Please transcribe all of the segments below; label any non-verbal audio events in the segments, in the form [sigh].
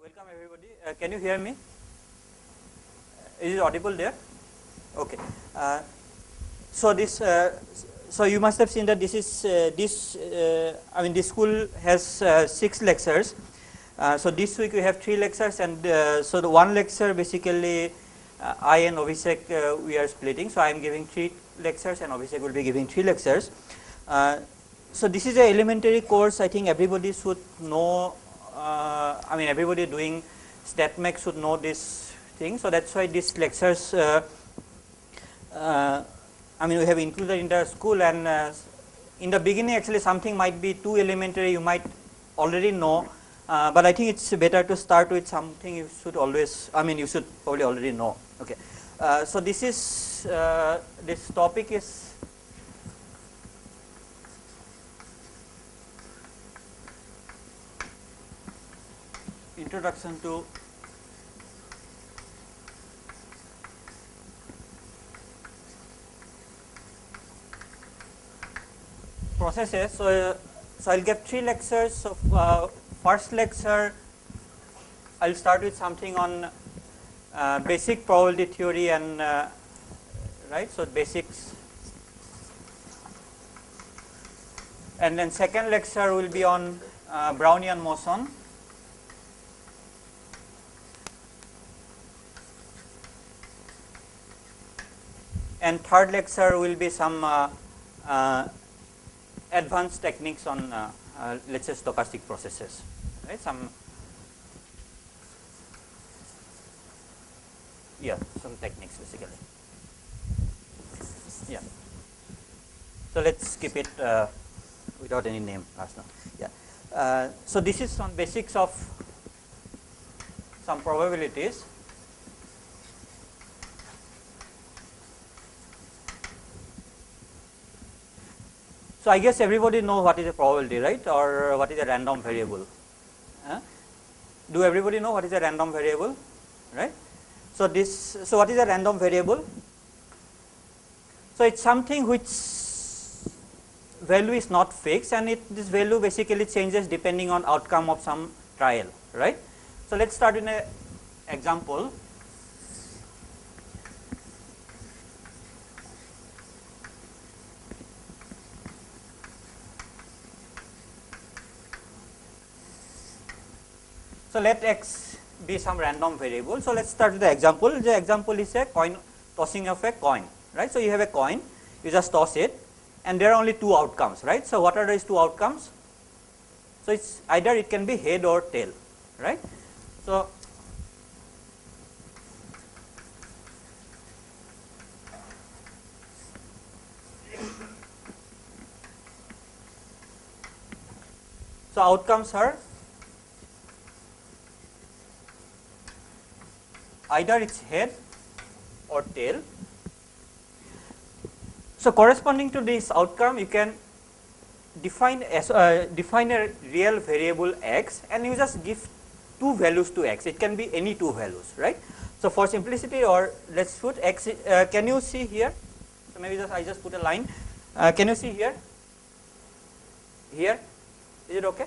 welcome everybody. Uh, can you hear me? Is it audible there? Okay. Uh, so this, uh, so you must have seen that this is uh, this. Uh, I mean, this school has uh, six lectures. Uh, so this week we have three lectures, and uh, so the one lecture basically uh, I and uh, we are splitting. So I am giving three lectures, and Abhishek will be giving three lectures. Uh, so this is a elementary course. I think everybody should know. Uh, I mean, everybody doing StatMech should know this thing. So that's why these lectures. Uh, uh, I mean, we have included in the school, and uh, in the beginning, actually, something might be too elementary. You might already know, uh, but I think it's better to start with something you should always. I mean, you should probably already know. Okay. Uh, so this is this topic is introduction to processes. So, uh, so I'll give three lectures. So, uh, first lecture, I'll start with something on uh, basic probability theory and uh, right. So, basics. And then second lecture will be on uh, Brownian motion. And third lecture will be some uh, uh, advanced techniques on uh, let's say stochastic processes, right? Some yeah, some techniques basically. Yeah. So let's keep it uh, without any name last now. Yeah. Uh, so this is on basics of some probabilities. So I guess everybody know what is a probability, right? Or what is a random variable? Do everybody know what is a random variable, right? So this, so what is a random variable? So it's something which value is not fixed, and it this value basically changes depending on outcome of some trial, right? So let's start in a example. So let x be some random variable. So let's start with the example. The example is a coin tossing of a coin, right? So you have a coin, you just toss it, and there are only two outcomes, right? So what are these two outcomes? So it's either it can be head or tail, right? So so outcomes are either its head or tail. So corresponding to this outcome, you can define as, uh, define a real variable x, and you just give two values to x. It can be any two values, right? So for simplicity, or let's put x. Uh, can you see here? So maybe just I just put a line. Uh, can you see here? Here, is it okay?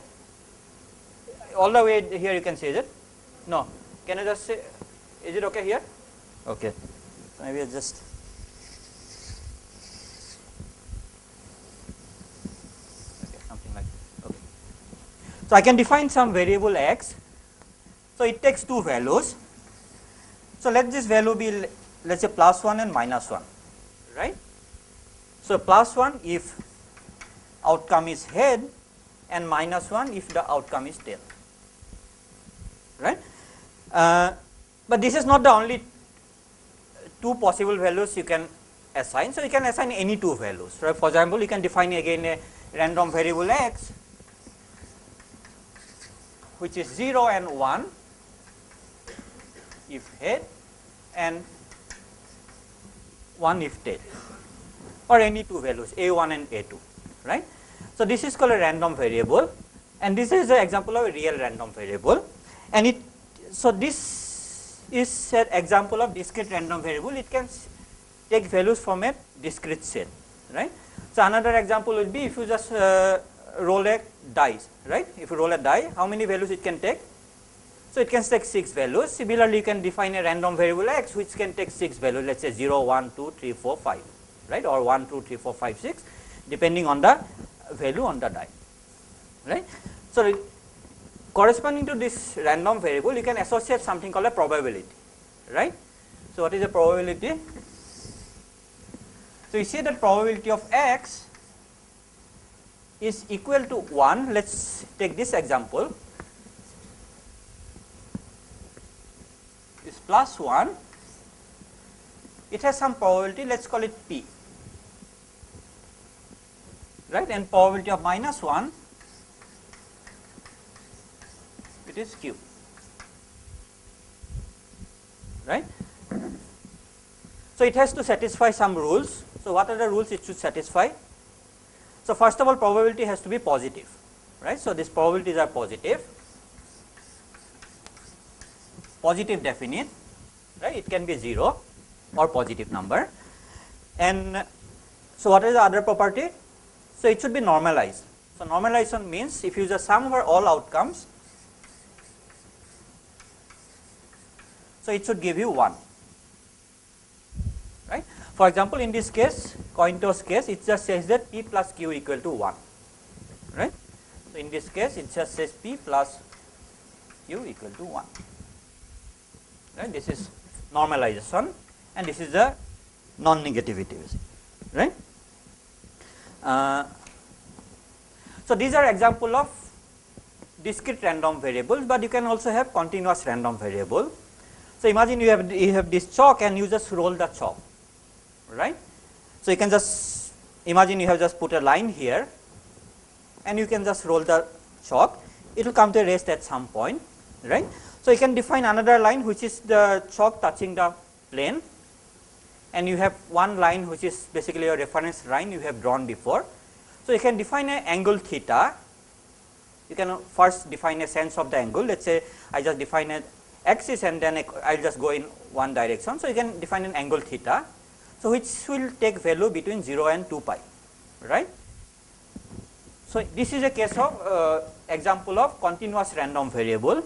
All the way here you can see, is it? No. Can I just say? Is it okay here? Okay. Maybe I just. Okay, something like okay. So I can define some variable x. So it takes two values. So let this value be let's say plus one and minus one, right? So plus one if outcome is head and minus one if the outcome is tail, right? Uh, but this is not the only two possible values you can assign. So, you can assign any two values. Right? For example, you can define again a random variable x which is 0 and 1 if head and 1 if tail or any two values a1 and a2 right. So, this is called a random variable and this is an example of a real random variable and it so this is an example of discrete random variable. It can take values from a discrete set, right. So another example would be if you just uh, roll a dice, right. If you roll a die, how many values it can take? So it can take 6 values. Similarly, you can define a random variable x which can take 6 values, let us say 0, 1, 2, 3, 4, 5, right, or 1, 2, 3, 4, 5, 6, depending on the value on the die, right. So corresponding to this random variable, you can associate something called a probability, right. So what is the probability? So you see that probability of x is equal to 1, let us take this example. Is plus 1, it has some probability, let us call it p, right, and probability of minus 1, it is q, right. So it has to satisfy some rules. So what are the rules it should satisfy? So first of all, probability has to be positive, right. So these probabilities are positive positive definite, right? It can be 0 or positive number. And so what is the other property? So it should be normalized. So normalization means if you just sum over all outcomes, so it should give you 1. Right? For example, in this case, coin toss case, it just says that p plus q equal to 1. Right? So in this case, it just says p plus q equal to 1 right this is normalization and this is the non negativity right uh, so these are example of discrete random variables but you can also have continuous random variable so imagine you have you have this chalk and you just roll the chalk right? So you can just imagine you have just put a line here and you can just roll the chalk. It will come to a rest at some point right? So, you can define another line which is the chalk touching the plane. And you have one line which is basically a reference line you have drawn before. So, you can define an angle theta, you can first define a sense of the angle. Let us say I just define an axis and then I will just go in one direction. So, you can define an angle theta, so which will take value between 0 and 2 pi right. So, this is a case of uh, example of continuous random variable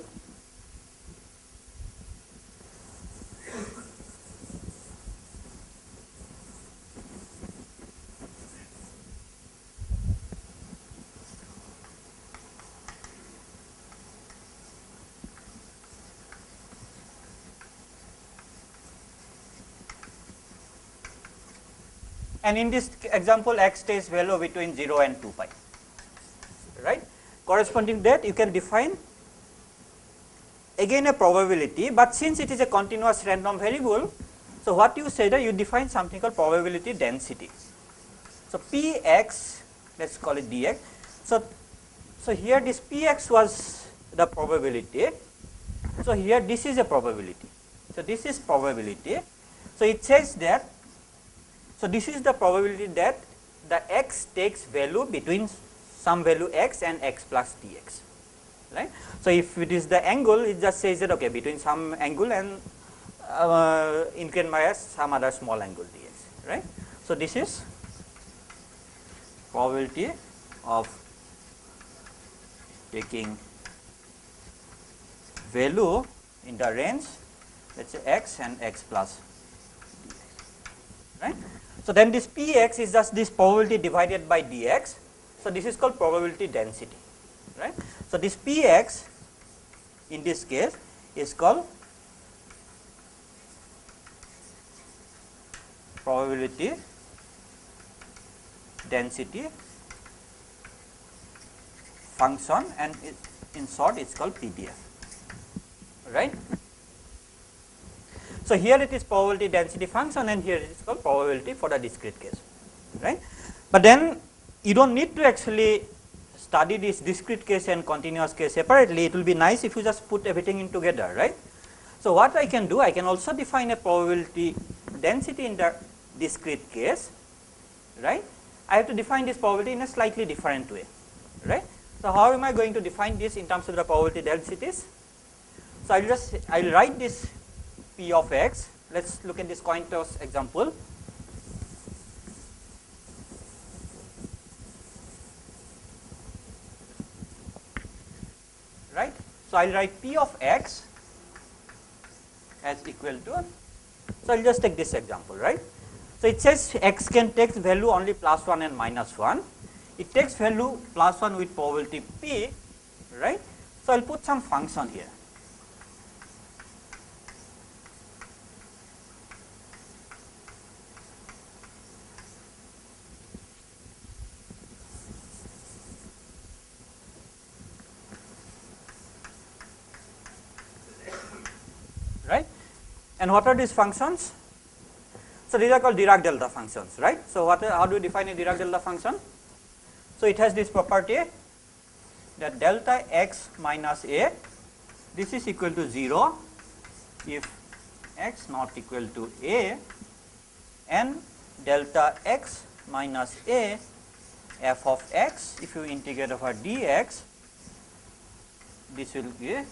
and in this example x stays value between 0 and 2 pi right? Corresponding that you can define again a probability but since it is a continuous random variable so what you say that you define something called probability density. So px let's call it dx so so here this px was the probability. So here this is a probability. So this is probability. So it says that so, this is the probability that the x takes value between some value x and x plus dx right. So, if it is the angle it just says that okay between some angle and uh, increment by some other small angle dx right. So, this is probability of taking value in the range let us say x and x plus dx right. So, then this Px is just this probability divided by dx. So, this is called probability density right. So, this Px in this case is called probability density function and in short it is called PDF right. So, here it is probability density function and here it is called probability for the discrete case right. But then you do not need to actually study this discrete case and continuous case separately it will be nice if you just put everything in together right. So, what I can do I can also define a probability density in the discrete case right. I have to define this probability in a slightly different way right. So, how am I going to define this in terms of the probability densities? So, I will just I will write this p of x. Let us look at this coin toss example. Right. So, So, I will write p of x as equal to, so I will just take this example, right. So, it says x can take value only plus 1 and minus 1. It takes value plus 1 with probability p, right. So, I will put some function here. right. And what are these functions? So, these are called Dirac delta functions, right. So, what how do you define a Dirac delta function? So, it has this property that delta x minus a this is equal to 0 if x not equal to a and delta x minus a f of x if you integrate over dx this will give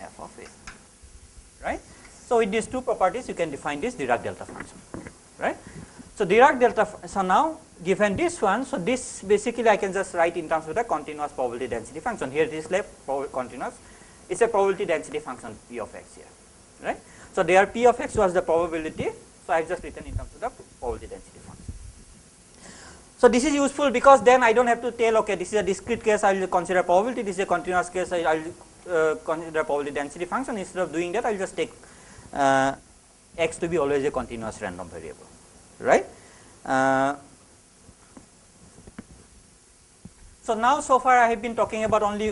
f of a right. So, with these two properties you can define this Dirac delta function right. So, Dirac delta so now given this one so this basically I can just write in terms of the continuous probability density function here this left continuous it is a probability density function p of x here right. So, there p of x was the probability so I have just written in terms of the probability density function. So, this is useful because then I do not have to tell okay this is a discrete case I will consider probability this is a continuous case I will uh, consider probability density function instead of doing that I will just take uh, x to be always a continuous random variable right. Uh, so, now so far I have been talking about only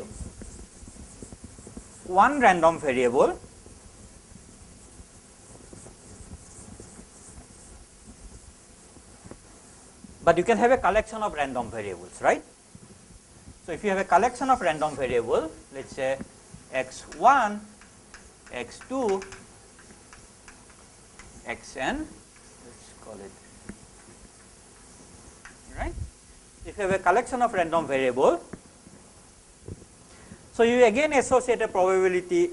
one random variable but you can have a collection of random variables right. So, if you have a collection of random variable let us say x1, x2, xn, let's call it, right. If you have a collection of random variable, so you again associate a probability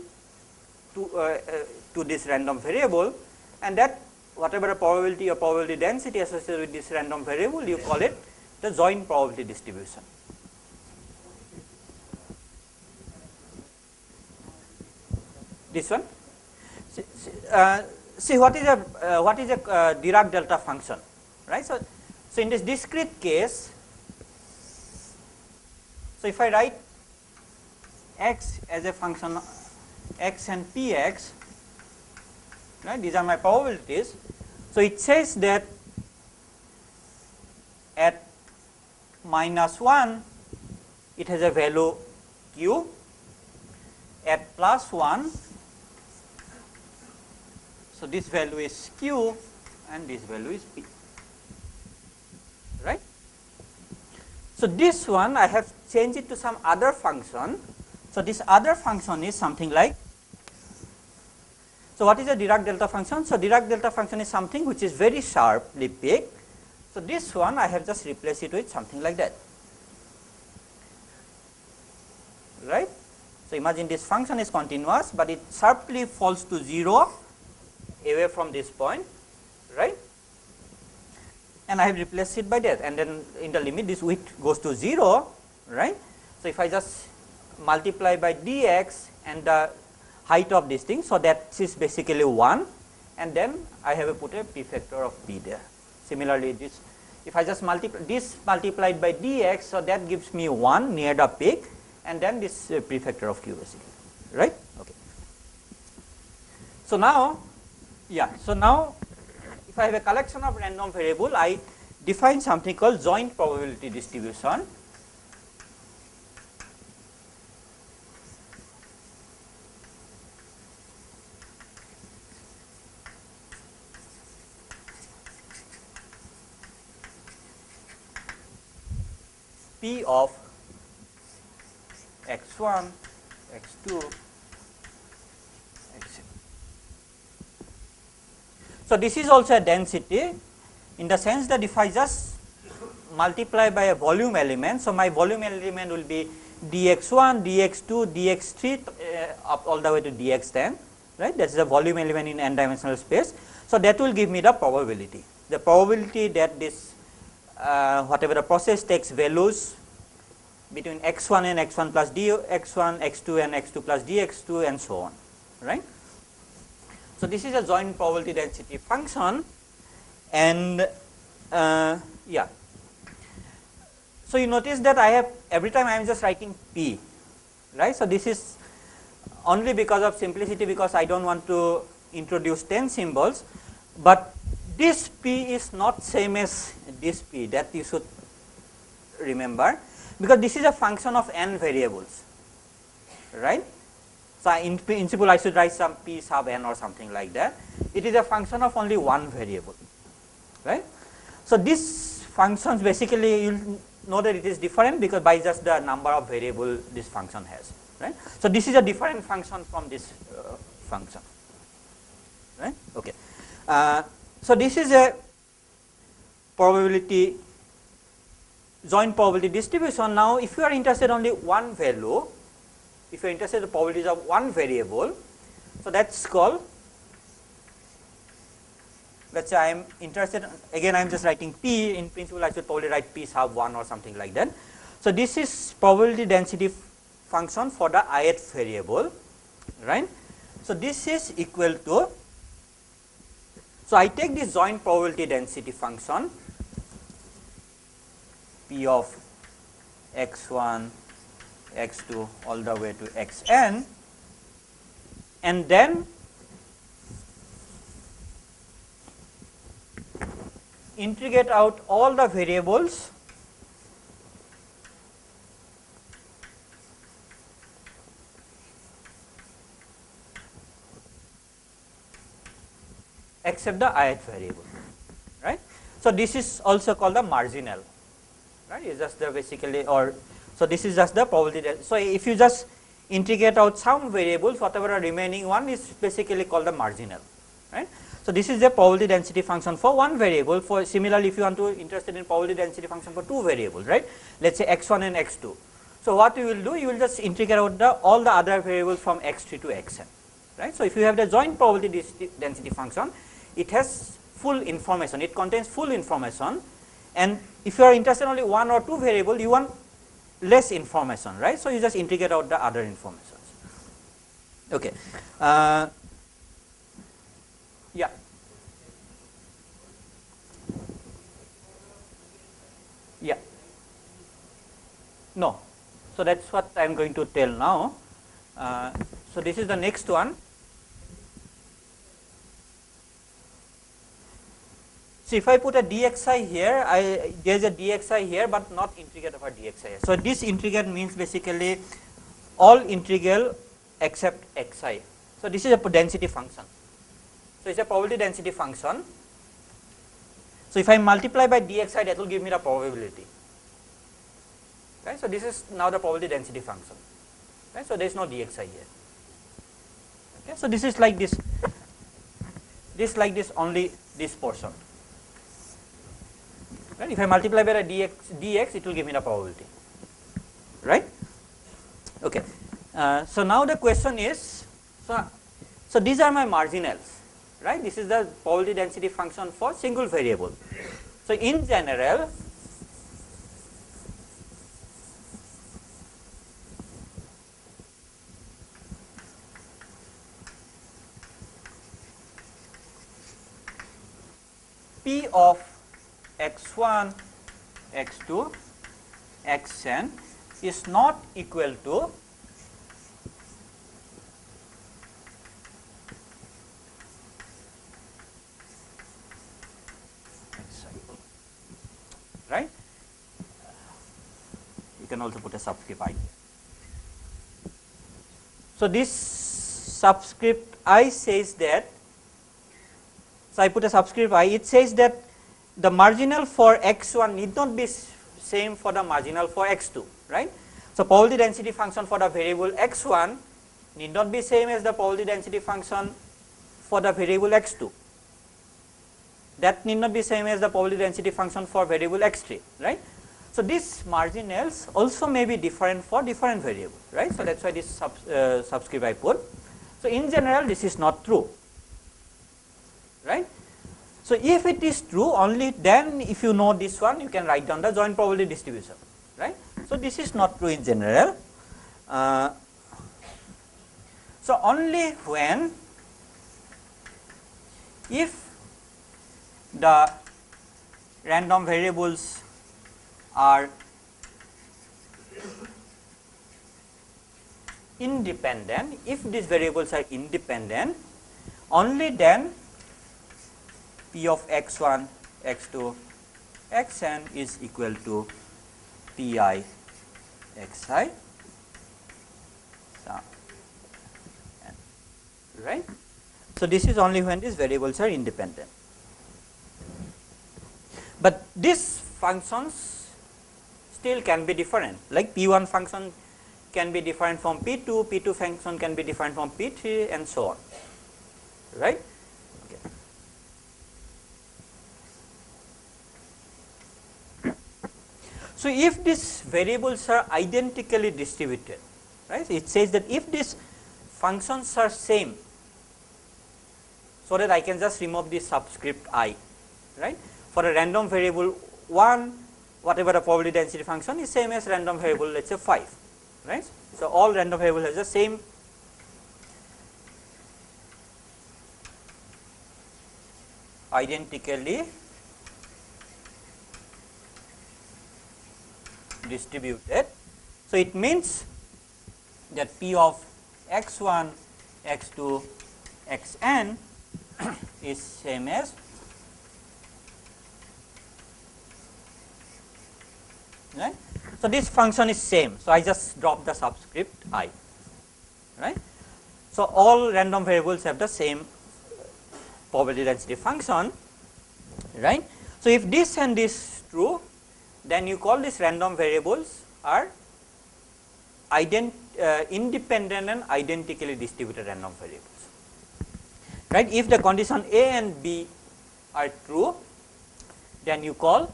to, uh, uh, to this random variable and that whatever probability or probability density associated with this random variable, you call it the joint probability distribution. this one. Uh, see what is a uh, what is a uh, Dirac delta function, right? So, so in this discrete case, so if I write x as a function x and px, right? These are my probabilities. So it says that at minus 1 it has a value q at plus 1 so, this value is q and this value is p, right. So, this one I have changed it to some other function. So, this other function is something like, so what is a Dirac delta function? So, Dirac delta function is something which is very sharply picked. So, this one I have just replaced it with something like that, right. So, imagine this function is continuous, but it sharply falls to 0 away from this point, right? And I have replaced it by that and then in the limit this width goes to 0, right? So, if I just multiply by dx and the height of this thing, so that is basically 1 and then I have put a prefactor of p there. Similarly, this if I just multiply this multiplied by dx, so that gives me 1 near the peak and then this uh, prefactor of q basically, right? Okay. So, now yeah. So, now if I have a collection of random variable, I define something called joint probability distribution. P of x1, x2, So, this is also a density in the sense that if I just multiply by a volume element, so my volume element will be dx1, dx2, dx3 uh, up all the way to dx10, right. That is the volume element in n dimensional space. So, that will give me the probability. The probability that this uh, whatever the process takes values between x1 and x1 plus dx1, x2 and x2 plus dx2 and so on, right. So, this is a joint probability density function and uh, yeah. So, you notice that I have every time I am just writing p, right. So, this is only because of simplicity because I do not want to introduce 10 symbols, but this p is not same as this p that you should remember because this is a function of n variables right. So, in principle I should write some p sub n or something like that it is a function of only one variable right. So, these functions basically you know that it is different because by just the number of variable this function has right. So, this is a different function from this uh, function right okay. Uh, so, this is a probability joint probability distribution. Now, if you are interested only one value, if you are interested in the probabilities of one variable, so that is called let us say I am interested again I am just writing p in principle I should probably write p sub 1 or something like that. So, this is probability density function for the ith variable right. So, this is equal to so I take this joint probability density function p of x1, x2 all the way to xn and then integrate out all the variables except the ith variable right. So, this is also called the marginal right is just the basically or so this is just the probability. So, if you just integrate out some variables whatever the remaining one is basically called the marginal right. So, this is the probability density function for one variable for similarly if you want to interested in probability density function for two variables right let us say x1 and x2. So, what you will do you will just integrate out the all the other variables from x3 to xn right. So, if you have the joint probability density function it has full information it contains full information and if you are interested in only one or two variable you want less information right. So, you just integrate out the other informations. Okay. Uh, yeah. Yeah. No. So, that is what I am going to tell now. Uh, so, this is the next one. So, if I put a dxi here, I there is a dxi here, but not integrate over dxi. So, this integrate means basically all integral except xi. So, this is a density function. So, it is a probability density function. So, if I multiply by dxi that will give me the probability. Okay. So, this is now the probability density function. Okay. So, there is no dxi here. Okay. So, this is like this, this like this only this portion. Right? If I multiply by a dx, dx, it will give me the probability, right? Okay. Uh, so now the question is, so, so these are my marginals, right? This is the probability density function for single variable. So in general, P of x1, x2, xn is not equal to right. You can also put a subscript i. So, this subscript i says that, so I put a subscript i, it says that the marginal for x1 need not be same for the marginal for x2, right. So, probability density function for the variable x1 need not be same as the probability density function for the variable x2. That need not be same as the probability density function for variable x3, right. So, these marginals also may be different for different variables, right. So, that is why this sub, uh, subscript I put. So, in general this is not true, right. So, if it is true only then if you know this one you can write down the joint probability distribution right. So, this is not true in general. Uh, so, only when if the random variables are independent, if these variables are independent, only then p of x1, x2, xn is equal to pi xi right. So, this is only when these variables are independent. But these functions still can be different like p1 function can be different from p2, p2 function can be different from p3 and so on right. So, if these variables are identically distributed, right, it says that if these functions are same, so that I can just remove this subscript i, right. For a random variable 1, whatever the probability density function is same as random variable let us say 5, right. So, all random variable has the same identically distributed. So, it means that P of x 1, x 2, x n [coughs] is same as right. So, this function is same. So, I just drop the subscript i right. So, all random variables have the same probability density function right. So, if this and this true then you call these random variables are ident uh, independent and identically distributed random variables. Right? If the condition a and b are true then you call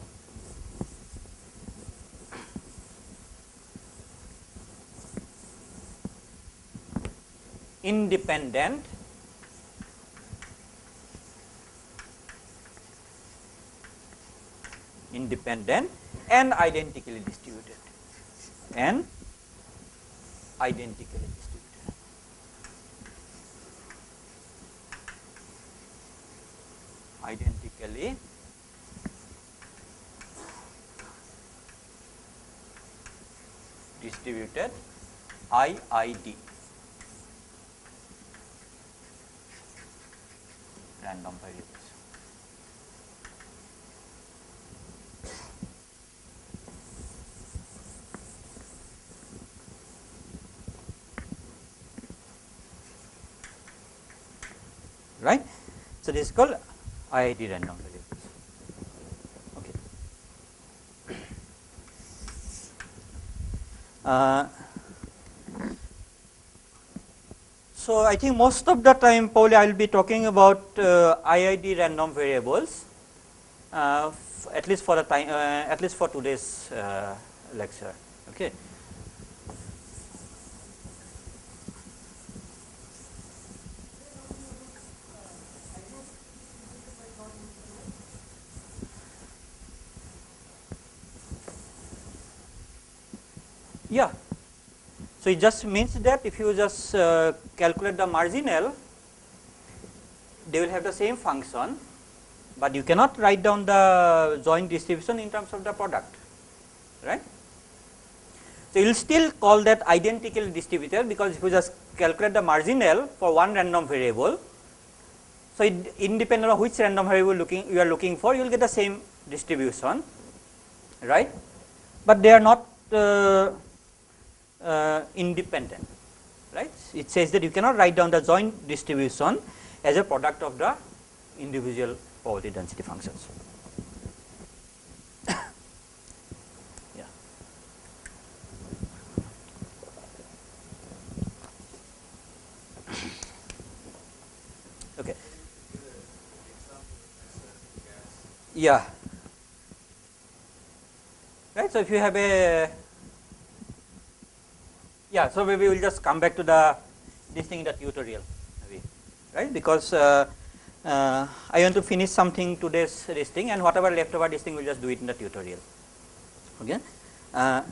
independent independent and identically distributed and identically distributed. Identically distributed IID random variable. right. So, this is called IID random variables. Okay. Uh, so, I think most of the time probably I will be talking about uh, IID random variables uh, at least for the time uh, at least for today's uh, lecture. Okay. Yeah. So, it just means that if you just uh, calculate the marginal, they will have the same function, but you cannot write down the joint distribution in terms of the product, right. So, you will still call that identical distributed because if you just calculate the marginal for one random variable, so it, independent of which random variable looking you are looking for, you will get the same distribution, right. But they are not uh, uh, independent right. It says that you cannot write down the joint distribution as a product of the individual probability density functions. [coughs] yeah. [coughs] Okay. Yeah. Right. So, if you have a yeah, so maybe we will just come back to the this thing in the tutorial, right? Because uh, uh, I want to finish something today's this thing, and whatever left over this thing, we'll just do it in the tutorial. Okay. Uh,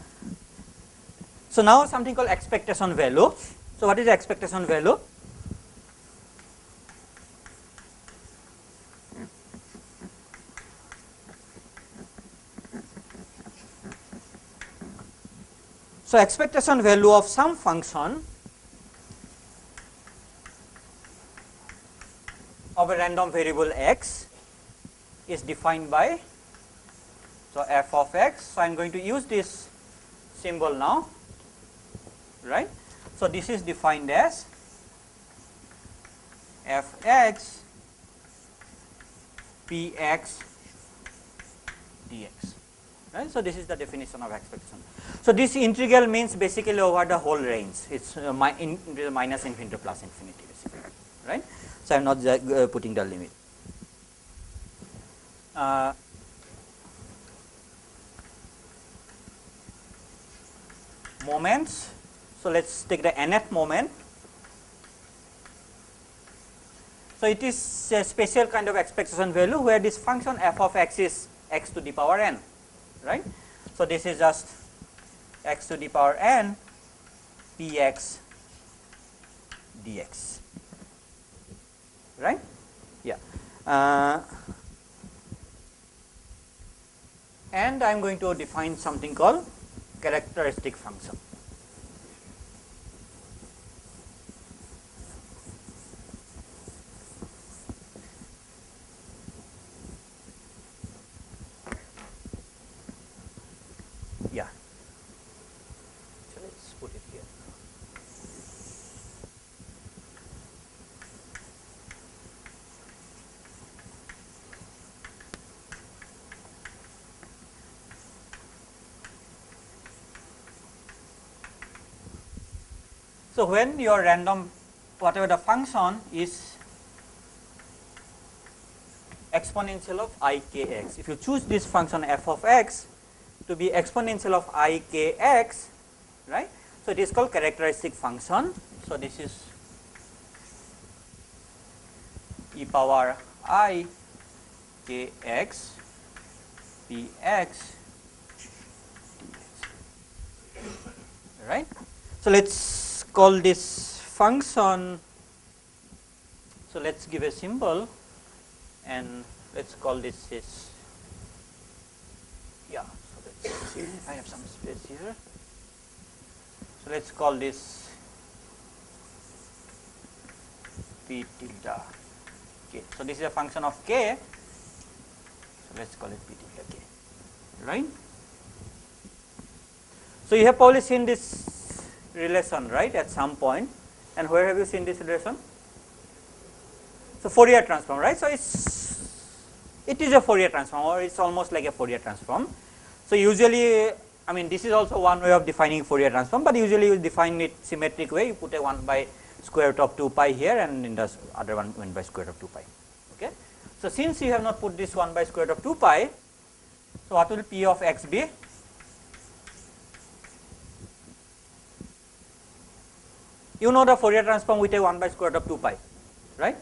So now something called expectation value. So what is expectation value? So expectation value of some function of a random variable x is defined by so f of x. So I am going to use this symbol now, right. So this is defined as f x p x dx. Right. So this is the definition of expectation. So this integral means basically over the whole range. It's uh, mi in, minus infinity plus infinity, basically, right. So I am not uh, putting the limit. Uh, moments. So let us take the nth moment. So it is a special kind of expectation value where this function f of x is x to the power n, right. So this is just x to the power n px dx, right. Yeah. Uh, and I am going to define something called characteristic function. Yeah. So let's put it here. So when your random whatever the function is exponential of i k x. If you choose this function f of x to be exponential of i k x, right. So it is called characteristic function. So this is e power i k x p x right. So let's call this function. So let's give a symbol and let's call this is yeah. So let's see I have some space here. So let's call this p tilde k. So this is a function of k. So let's call it p tilde k, right? So you have probably seen this relation, right, at some. And where have you seen this relation? So Fourier transform, right? So it's it is a Fourier transform, or it's almost like a Fourier transform. So usually, I mean, this is also one way of defining Fourier transform, but usually you define it symmetric way. You put a one by square root of two pi here, and in the other one one by square root of two pi. Okay. So since you have not put this one by square root of two pi, so what will p of x be? You know the Fourier transform with a 1 by square root of 2 pi, right.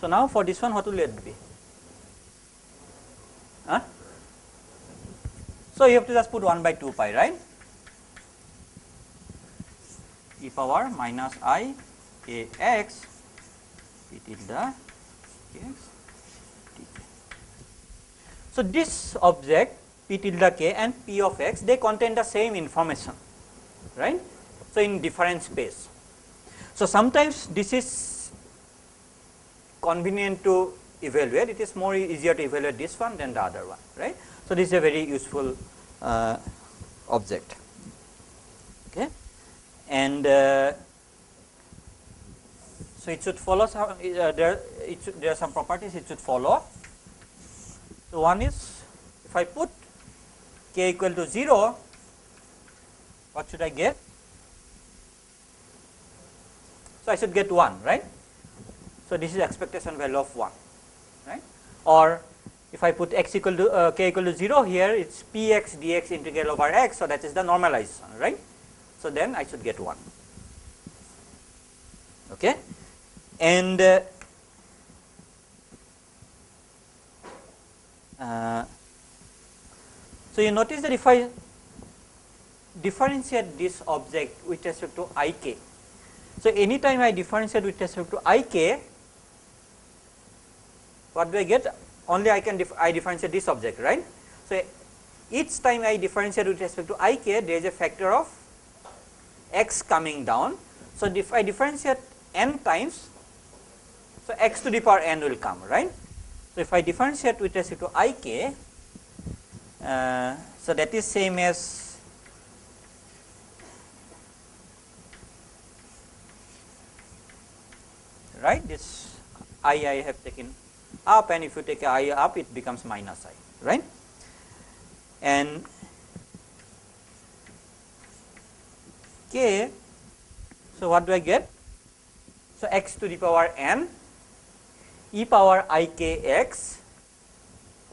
So, now for this one what will it be? Huh? So, you have to just put 1 by 2 pi, right, e power minus i a x p tilde x So, this object p tilde k and p of x they contain the same information, right. So, in different space. So, sometimes this is convenient to evaluate, it is more easier to evaluate this one than the other one, right. So, this is a very useful uh, object. Okay. And uh, so, it should follow some, uh, there, should, there are some properties it should follow. So, one is if I put k equal to 0, what should I get? So, I should get 1 right. So, this is expectation value of 1 right or if I put x equal to uh, k equal to 0 here it is p x dx integral over x. So, that is the normalization right. So, then I should get 1 okay and uh, uh, so you notice that if I differentiate this object with respect to ik. So, anytime I differentiate with respect to ik, what do I get? Only I can dif I differentiate this object, right? So, each time I differentiate with respect to ik, there is a factor of x coming down. So, if I differentiate n times, so x to the power n will come, right? So, if I differentiate with respect to ik, uh, so that is same as right? This i I have taken up and if you take i up it becomes minus i. Right? And k so what do I get? So x to the power n e power i k x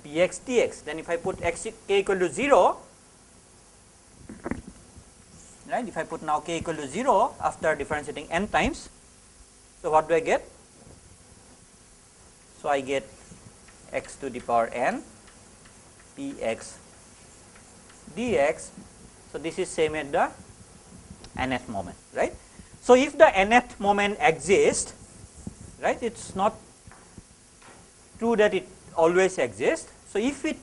p x t x. Then if I put x k equal to 0 right? If I put now k equal to 0 after differentiating n times so what do I get so I get x to the power n p x dx. So, this is same at the nth moment right. So, if the nth moment exists right it is not true that it always exists. So, if it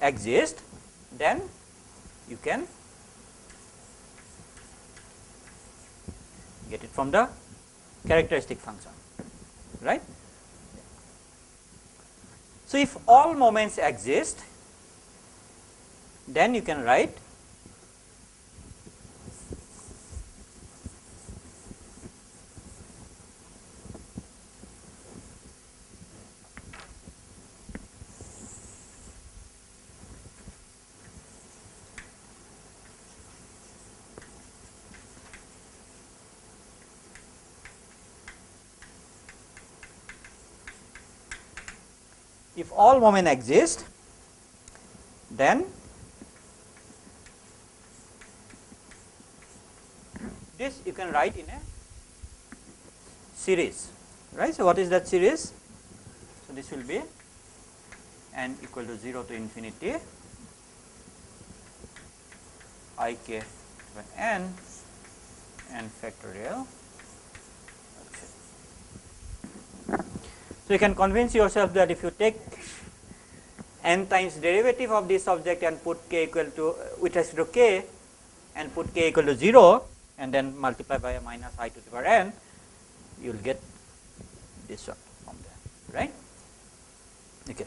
exists then you can get it from the characteristic function right. So, if all moments exist then you can write if all moment exist then this you can write in a series right. So, what is that series? So, this will be n equal to 0 to infinity i k by n n factorial. So, you can convince yourself that if you take n times derivative of this object and put k equal to with respect to k and put k equal to 0 and then multiply by a minus i to the power n, you will get this one from there, right. Okay.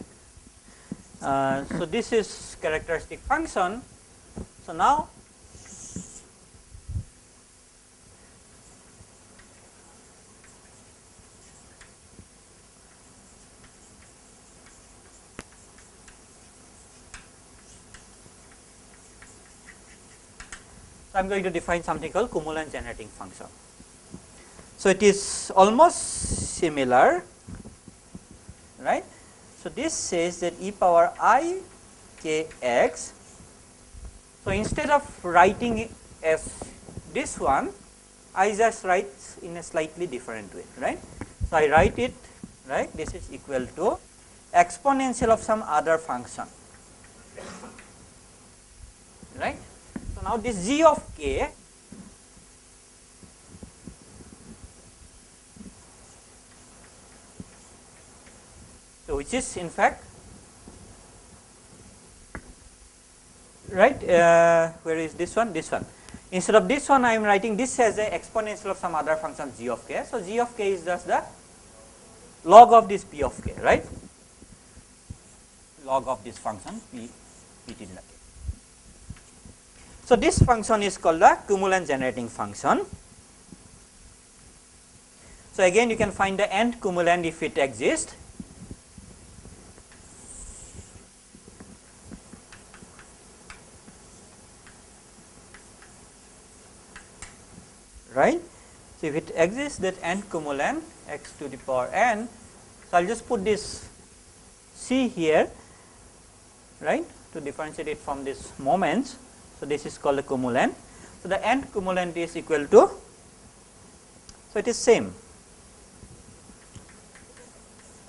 Uh, so, this is characteristic function. So, now So, I am going to define something called cumulant generating function. So, it is almost similar right. So, this says that e power i k x. So, instead of writing as this one I just write in a slightly different way right. So, I write it right this is equal to exponential of some other function right now this g of k so which is in fact right uh, where is this one? This one. Instead of this one I am writing this as a exponential of some other function g of k. So g of k is just the log of this p of k right? Log of this function p p tilde so, this function is called the cumulant generating function. So, again you can find the nth cumulant if it exists. right. So, if it exists that nth cumulant x to the power n, so I will just put this c here right to differentiate it from this moments. So, this is called the cumulant. So, the nth cumulant is equal to, so it is same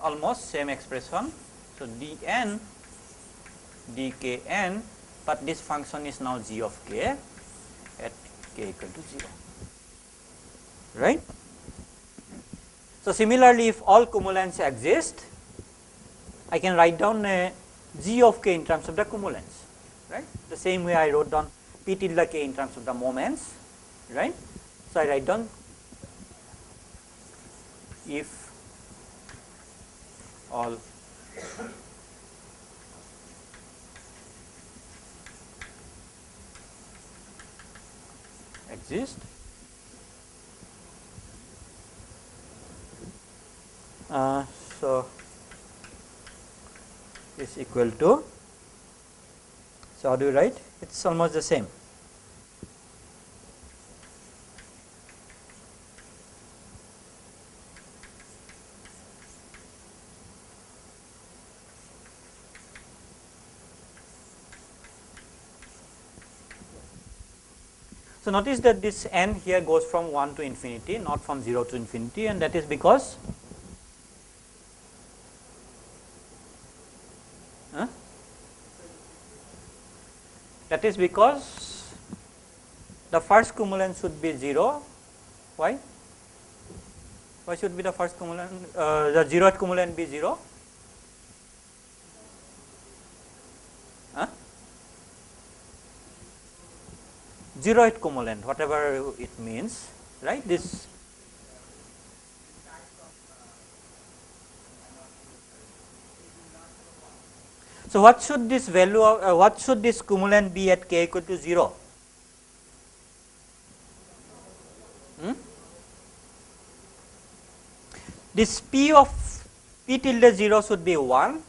almost same expression. So, dn dkn, but this function is now g of k at k equal to 0 right. So, similarly if all cumulants exist I can write down a g of k in terms of the cumulants right the same way I wrote down p tilde k in terms of the moments right. So, I write down if all exist uh, so is equal to so how do you write? It's almost the same. So, notice that this n here goes from 1 to infinity not from 0 to infinity and that is because huh? Is because the first cumulant should be 0 why? Why should be the first cumulant uh, the zeroth cumulant be 0 zeroth cumulant whatever it means right? This So, what should this value of uh, what should this cumulant be at k equal to 0? Hmm? This p of p tilde 0 should be 1.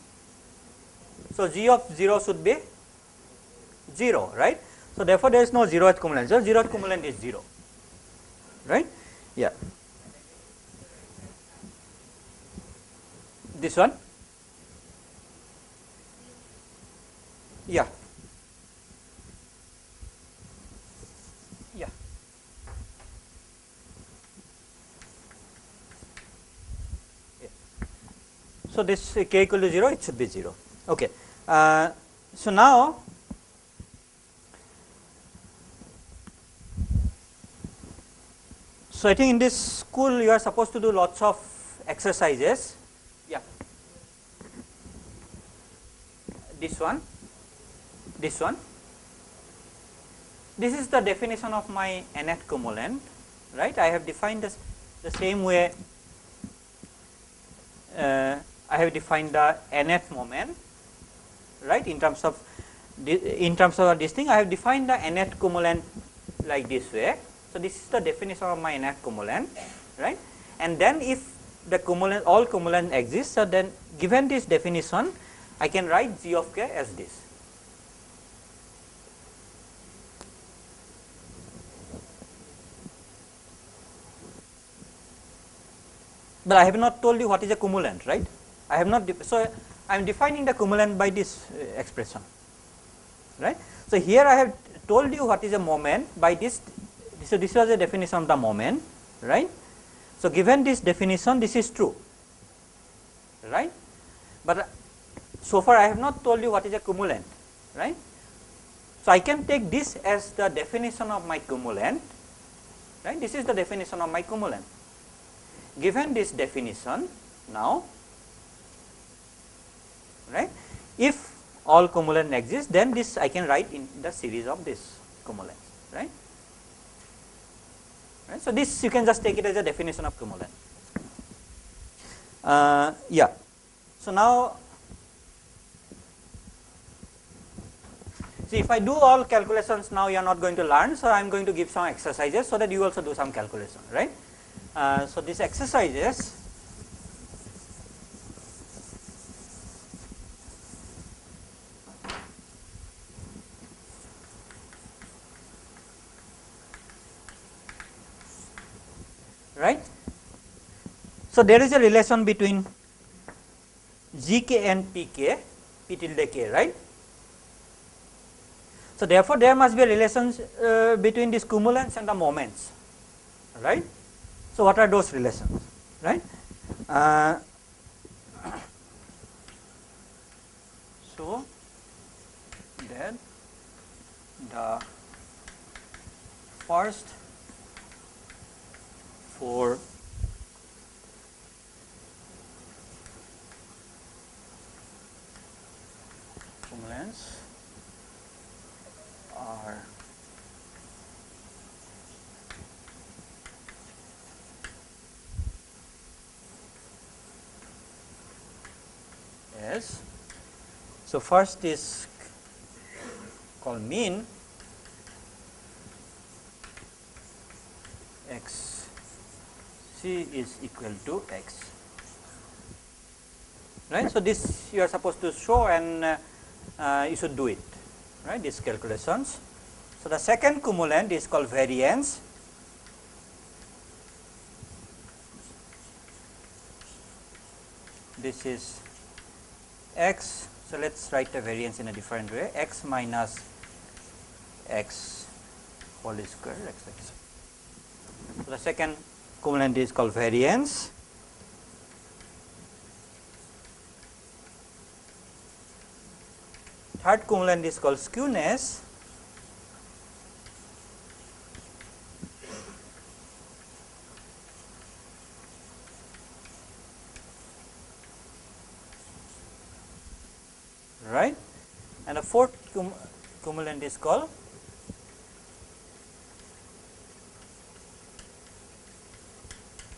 So, g of 0 should be 0 right. So, therefore, there is no zeroth cumulant. So, zeroth cumulant is 0, right? Yeah. This one? Yeah. Yeah. So, this k equal to 0, it should be 0. Okay. Uh, so, now So, I think in this school you are supposed to do lots of exercises. Yeah. This one, this one. This is the definition of my nth cumulant, right. I have defined this the same way uh, I have defined the nth moment, right, in terms of in terms of this thing I have defined the nth cumulant like this way so, this is the definition of my nth cumulant, right? And then if the cumulant, all cumulant exists, so then given this definition, I can write g of k as this. But I have not told you what is a cumulant, right? I have not, so I am defining the cumulant by this uh, expression, right? So, here I have told you what is a moment by this so, this was a definition of the moment, right. So, given this definition this is true, right, but so far I have not told you what is a cumulant, right. So, I can take this as the definition of my cumulant, right, this is the definition of my cumulant. Given this definition now, right, if all cumulant exist then this I can write in the series of this cumulants, right. Right? So, this you can just take it as a definition of cumulant. Uh, yeah. So, now see if I do all calculations now you are not going to learn. So, I am going to give some exercises so that you also do some calculation right. Uh, so, these exercises right. So, there is a relation between gk and pk, p tilde k, right. So, therefore, there must be a relation uh, between these cumulants and the moments, right. So, what are those relations, right. Uh, so, then the first four cumulants are so first is called mean x c is equal to x. Right? So this you are supposed to show and uh, uh, you should do it. Right? These calculations. So the second cumulant is called variance. This is x so let's write the variance in a different way. X minus x whole square x, x. So the second cumulant is called variance. Third cumulant is called skewness right? And a fourth cum cumulant is called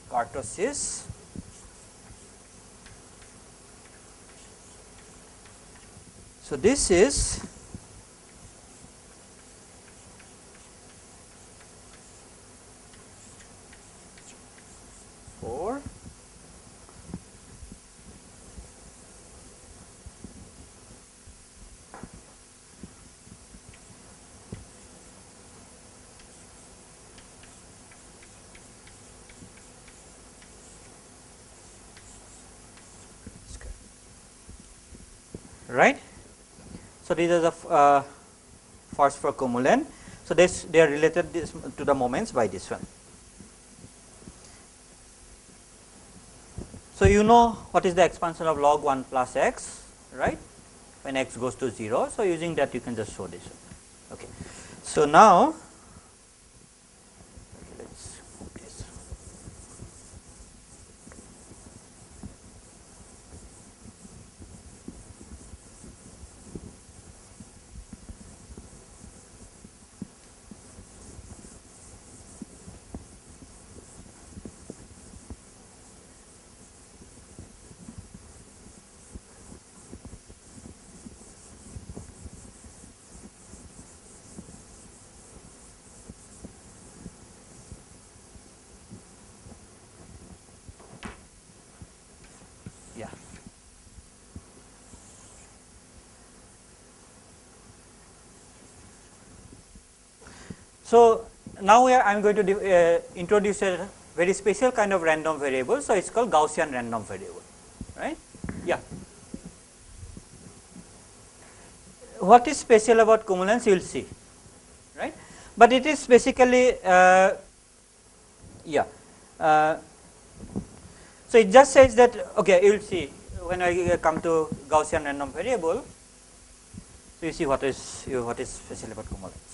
kurtosis so this is four right. So, these are the uh. So, this they are related this to the moments by this one. So, you know what is the expansion of log 1 plus x right when x goes to 0. So, using that you can just show this. Okay. So, now let's move this. Yeah. So, now I am going to uh, introduce a very special kind of random variable. So, it is called Gaussian random variable, right? Yeah. What is special about cumulants you will see, right? But it is basically, uh, yeah. Uh, so, it just says that okay you will see when I uh, come to Gaussian random variable. So, you see what is you what is special about cumulants.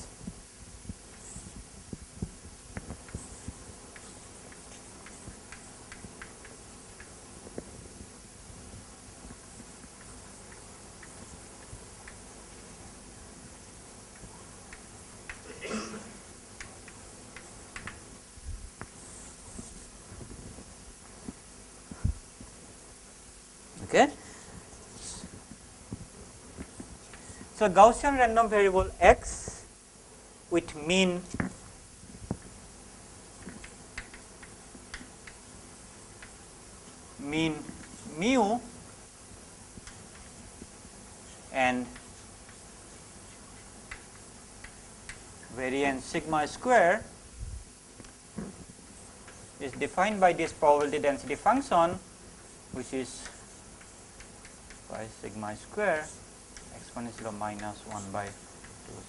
Okay. So, Gaussian random variable x with mean mean mu and variance sigma square is defined by this probability density function which is by sigma square exponential of minus 1 by 2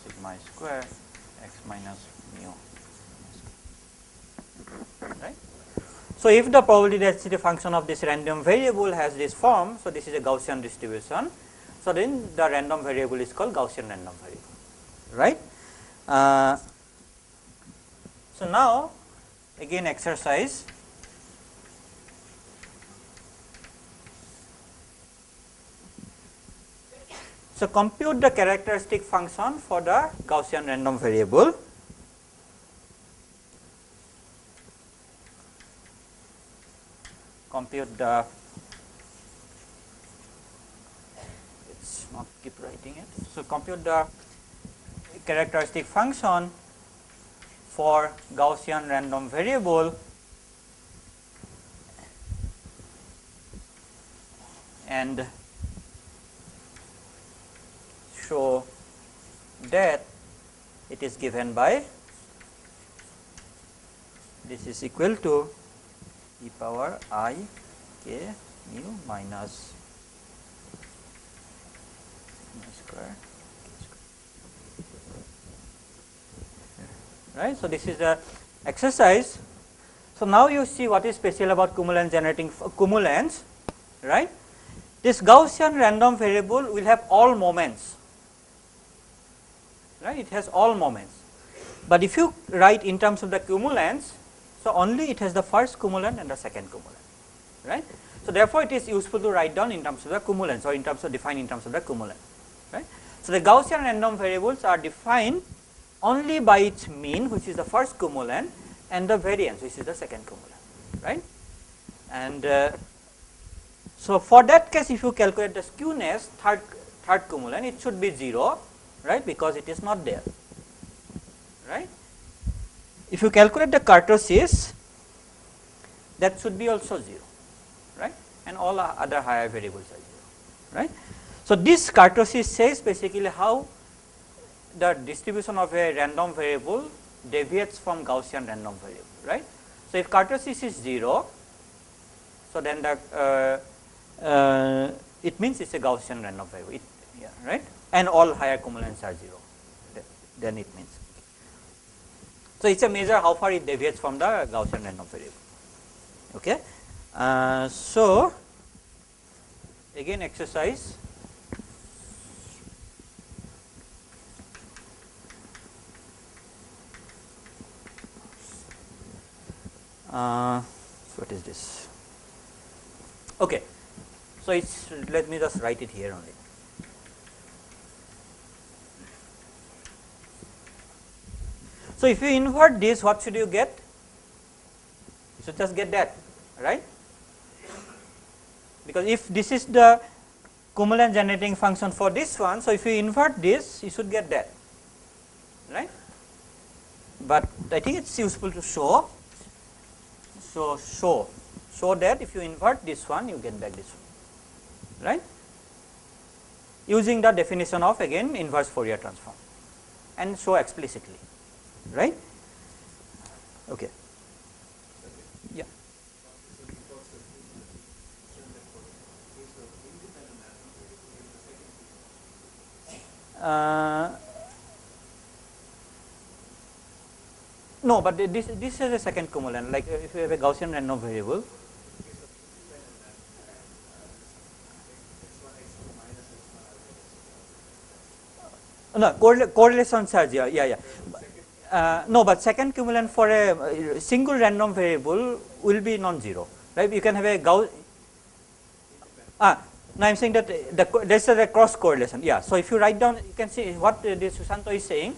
sigma square x minus mu right. So, if the probability density function of this random variable has this form, so this is a Gaussian distribution, so then the random variable is called Gaussian random variable right. Uh, So now again exercise So compute the characteristic function for the Gaussian random variable. Compute the it's not keep writing it. So compute the characteristic function for Gaussian random variable and show that it is given by this is equal to e power i k mu minus square right. So, this is the exercise. So, now you see what is special about cumulants generating cumulants right. This Gaussian random variable will have all moments right it has all moments. But if you write in terms of the cumulants so only it has the first cumulant and the second cumulant right. So, therefore, it is useful to write down in terms of the cumulants or in terms of define in terms of the cumulant right. So, the Gaussian random variables are defined only by its mean which is the first cumulant and the variance which is the second cumulant right. And uh, so, for that case if you calculate the skewness third third cumulant it should be 0 right because it is not there right. If you calculate the kurtosis that should be also 0 right and all other higher variables are 0 right. So, this kurtosis says basically how the distribution of a random variable deviates from Gaussian random variable right. So, if kurtosis is 0 so then the uh, uh, it means it is a Gaussian random variable it, yeah, right and all higher cumulants are 0 then it means. So, it is a measure how far it deviates from the Gaussian random variable. Okay. Uh, so, again exercise uh, what is this okay so it's let me just write it here only So, if you invert this what should you get? You should just get that right because if this is the cumulant generating function for this one. So, if you invert this you should get that right, but I think it is useful to show. So, show show that if you invert this one you get back this one right using the definition of again inverse Fourier transform and show explicitly right? Okay. Yeah. Uh, no but this this is a second cumulant. Like if you have a gaussian random variable. No correlations are yeah yeah uh, no, but second cumulant for a uh, single random variable will be non-zero, right? You can have a Gauss. Ah, now I'm saying that the there's a cross correlation. Yeah. So if you write down, you can see what uh, this Sushanta is saying.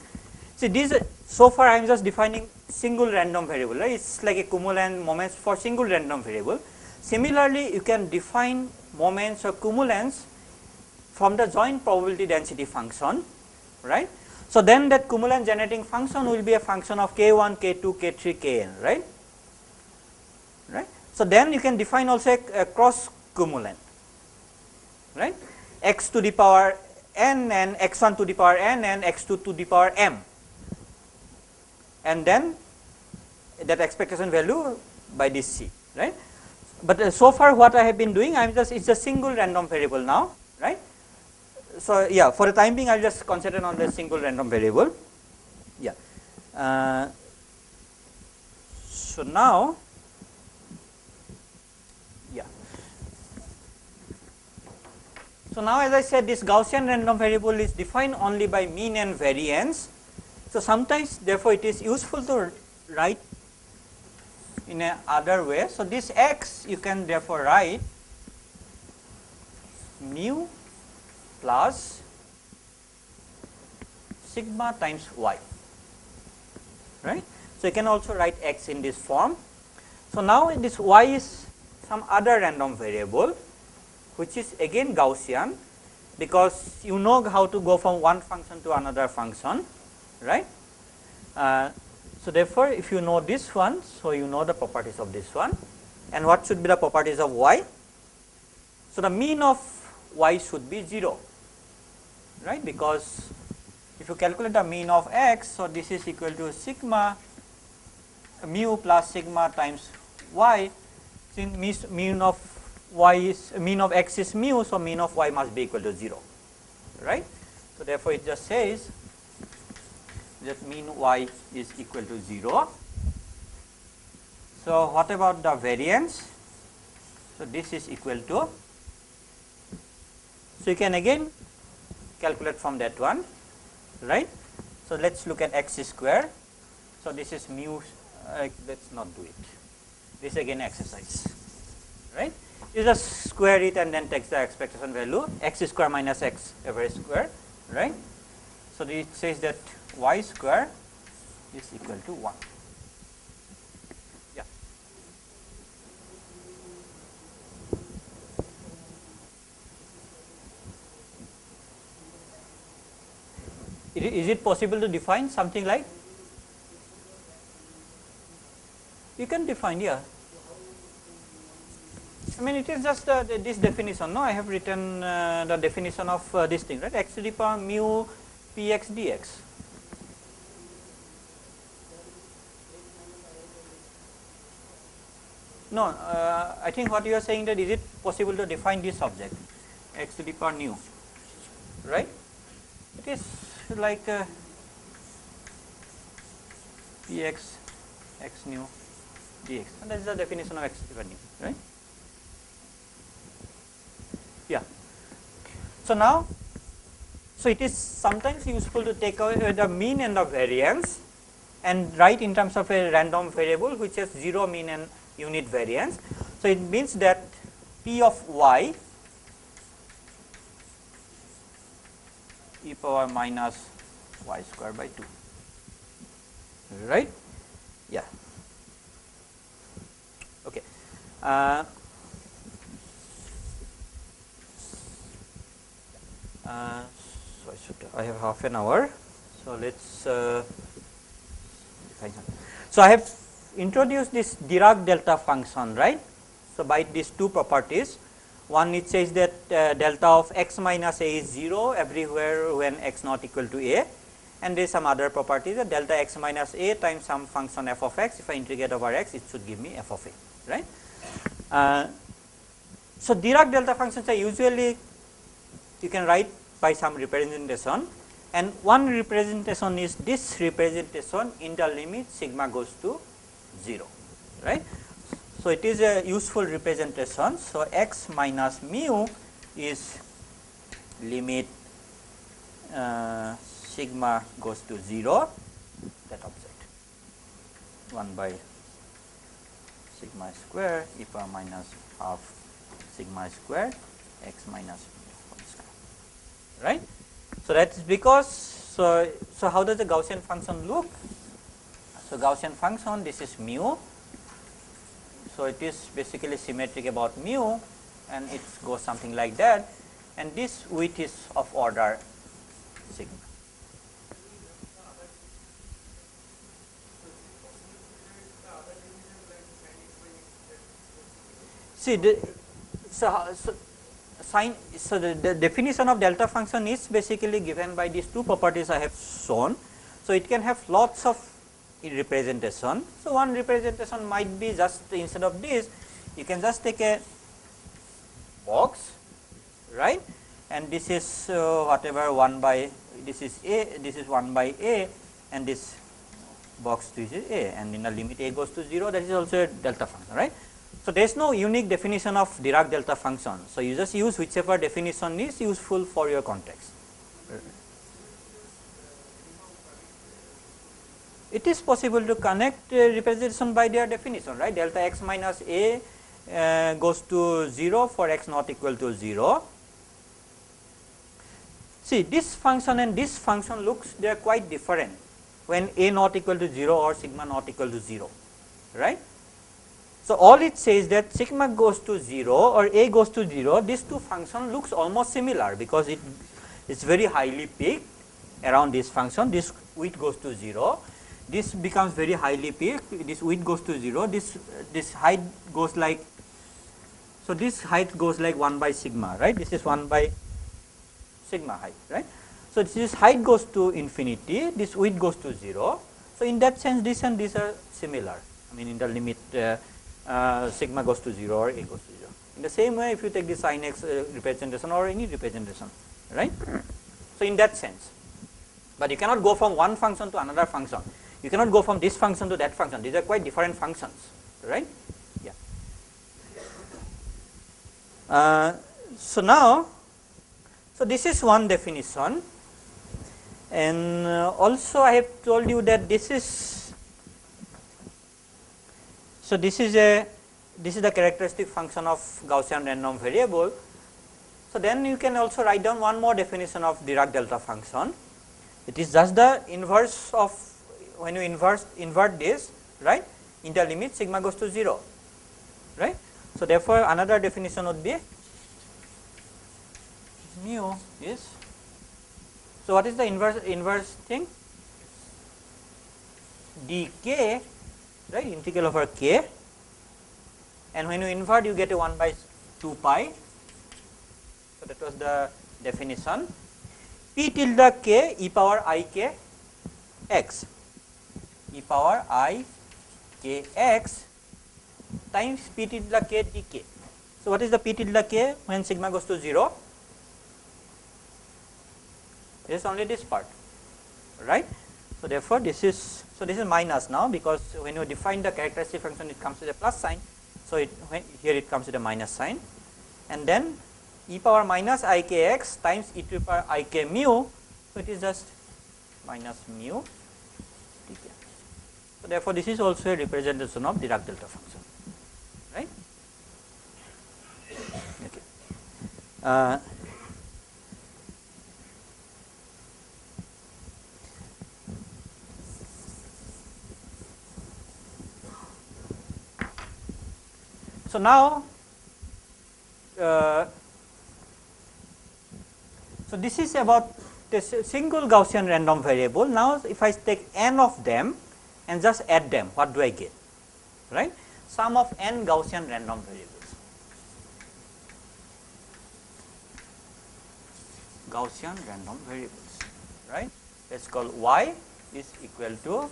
See, these so far I'm just defining single random variable. Right? It's like a cumulant moments for single random variable. Similarly, you can define moments or cumulants from the joint probability density function, right? So, then that cumulant generating function will be a function of k1, k2, k3, kn, right? Right. So, then you can define also a, a cross cumulant, right? x to the power n and x1 to the power n and x2 to the power m, and then that expectation value by this c, right? But uh, so far what I have been doing, I am just it's a single random variable now, right? So yeah for the time being I'll just concentrate on the single random variable. Yeah. Uh, so now yeah. So now as I said this Gaussian random variable is defined only by mean and variance. So sometimes therefore it is useful to write in a other way. So, this x you can therefore write mu plus sigma times y right. So, you can also write x in this form. So, now this y is some other random variable which is again Gaussian because you know how to go from one function to another function right. Uh, so, therefore, if you know this one, so you know the properties of this one and what should be the properties of y. So, the mean of y should be 0 right because if you calculate the mean of x, so this is equal to sigma mu plus sigma times y since mean of y is mean of x is mu, so mean of y must be equal to 0 right. So, therefore, it just says that mean y is equal to 0. So, what about the variance? So, this is equal to so you can again calculate from that one right. So, let us look at x square. So, this is mu uh, let us not do it this again exercise right. You just square it and then take the expectation value x square minus x average square right. So, it says that y square is equal to 1. Is it possible to define something like? You can define, yeah. I mean it is just uh, this definition, no? I have written uh, the definition of uh, this thing, right? x to the power mu px dx. No, uh, I think what you are saying that is it possible to define this object x to the power nu, right? It is like uh, px x nu dx and that is the definition of x the nu, right? Yeah. So now, so it is sometimes useful to take away the mean and the variance and write in terms of a random variable which has 0 mean and unit variance. So it means that p of y e power minus y square by 2 right? Yeah. Okay. Uh, Uh, so I should I have half an hour. So let's uh, so I have introduced this Dirac delta function, right? So by these two properties, one it says that uh, delta of x minus a is 0 everywhere when x not equal to a and there is some other property that delta x minus a times some function f of x if I integrate over x it should give me f of a right. Uh, so Dirac delta functions are usually you can write by some representation and one representation is this representation in the limit sigma goes to 0 right. So, it is a useful representation. So, x minus mu is limit uh, sigma goes to 0 that object 1 by sigma square e power minus half sigma square x minus mu. right. So, that is because so, so how does the Gaussian function look? So, Gaussian function this is mu. So, it is basically symmetric about mu and it goes something like that and this width is of order sigma. See, the, so, so so the, the, definition of delta function is basically given by these two properties I have shown. So, it can have lots of representation. So, one representation might be just instead of this you can just take a box right and this is uh, whatever 1 by this is a this is 1 by a and this box this is a and in the limit a goes to 0 that is also a delta function right. So, there is no unique definition of Dirac delta function. So, you just use whichever definition is useful for your context. It is possible to connect uh, representation by their definition right delta x minus a uh, goes to 0 for x not equal to 0. See this function and this function looks they are quite different when a not equal to 0 or sigma not equal to 0 right. So, all it says that sigma goes to 0 or a goes to 0 these two function looks almost similar because it is very highly peaked around this function this width goes to 0 this becomes very highly peaked. This width goes to 0 this this height goes like so this height goes like 1 by sigma right? This is 1 by sigma height right? So this height goes to infinity. This width goes to 0 so in that sense this and these are similar. I mean in the limit uh, uh, sigma goes to 0 or a goes to 0 in the same way if you take the sin x uh, representation or any representation right? So in that sense. But you cannot go from one function to another function you cannot go from this function to that function these are quite different functions right yeah uh, so now so this is one definition and uh, also I have told you that this is so this is a this is the characteristic function of Gaussian random variable. So then you can also write down one more definition of Dirac delta function. It is just the inverse of when you inverse invert this right in the limit sigma goes to 0 right. So therefore another definition would be mu is so what is the inverse inverse thing? dk right integral over k and when you invert you get a 1 by 2 pi. So that was the definition. P tilde k e power i k x e power i k x times p tilde k dk. So, what is the p tilde k when sigma goes to 0? It is only this part, right. So, therefore, this is so this is minus now because when you define the characteristic function it comes with a plus sign. So, it when here it comes with a minus sign and then e power minus i k x times e to the power i k mu. So, it is just minus mu. So, therefore, this is also a representation of Dirac delta function right. Okay. Uh, so now uh, so this is about this single Gaussian random variable. Now if I take n of them and just add them, what do I get? Right? Sum of n Gaussian random variables. Gaussian random variables, right? Let's call y is equal to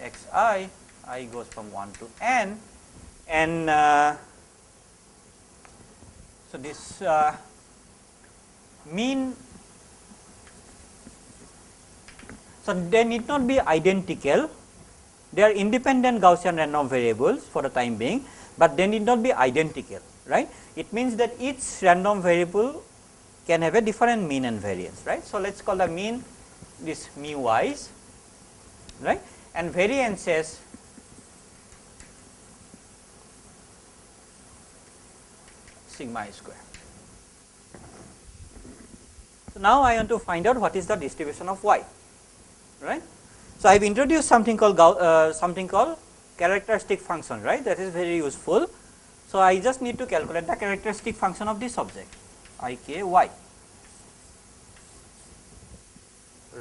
xi, i goes from 1 to n, and uh, so this uh, mean so they need not be identical they are independent Gaussian random variables for the time being, but they need not be identical right. It means that each random variable can have a different mean and variance right. So, let us call the mean this mu y's right and variances sigma i square. So, now I want to find out what is the distribution of y right. So, I have introduced something called uh, something called characteristic function right that is very useful. So, I just need to calculate the characteristic function of this object i k y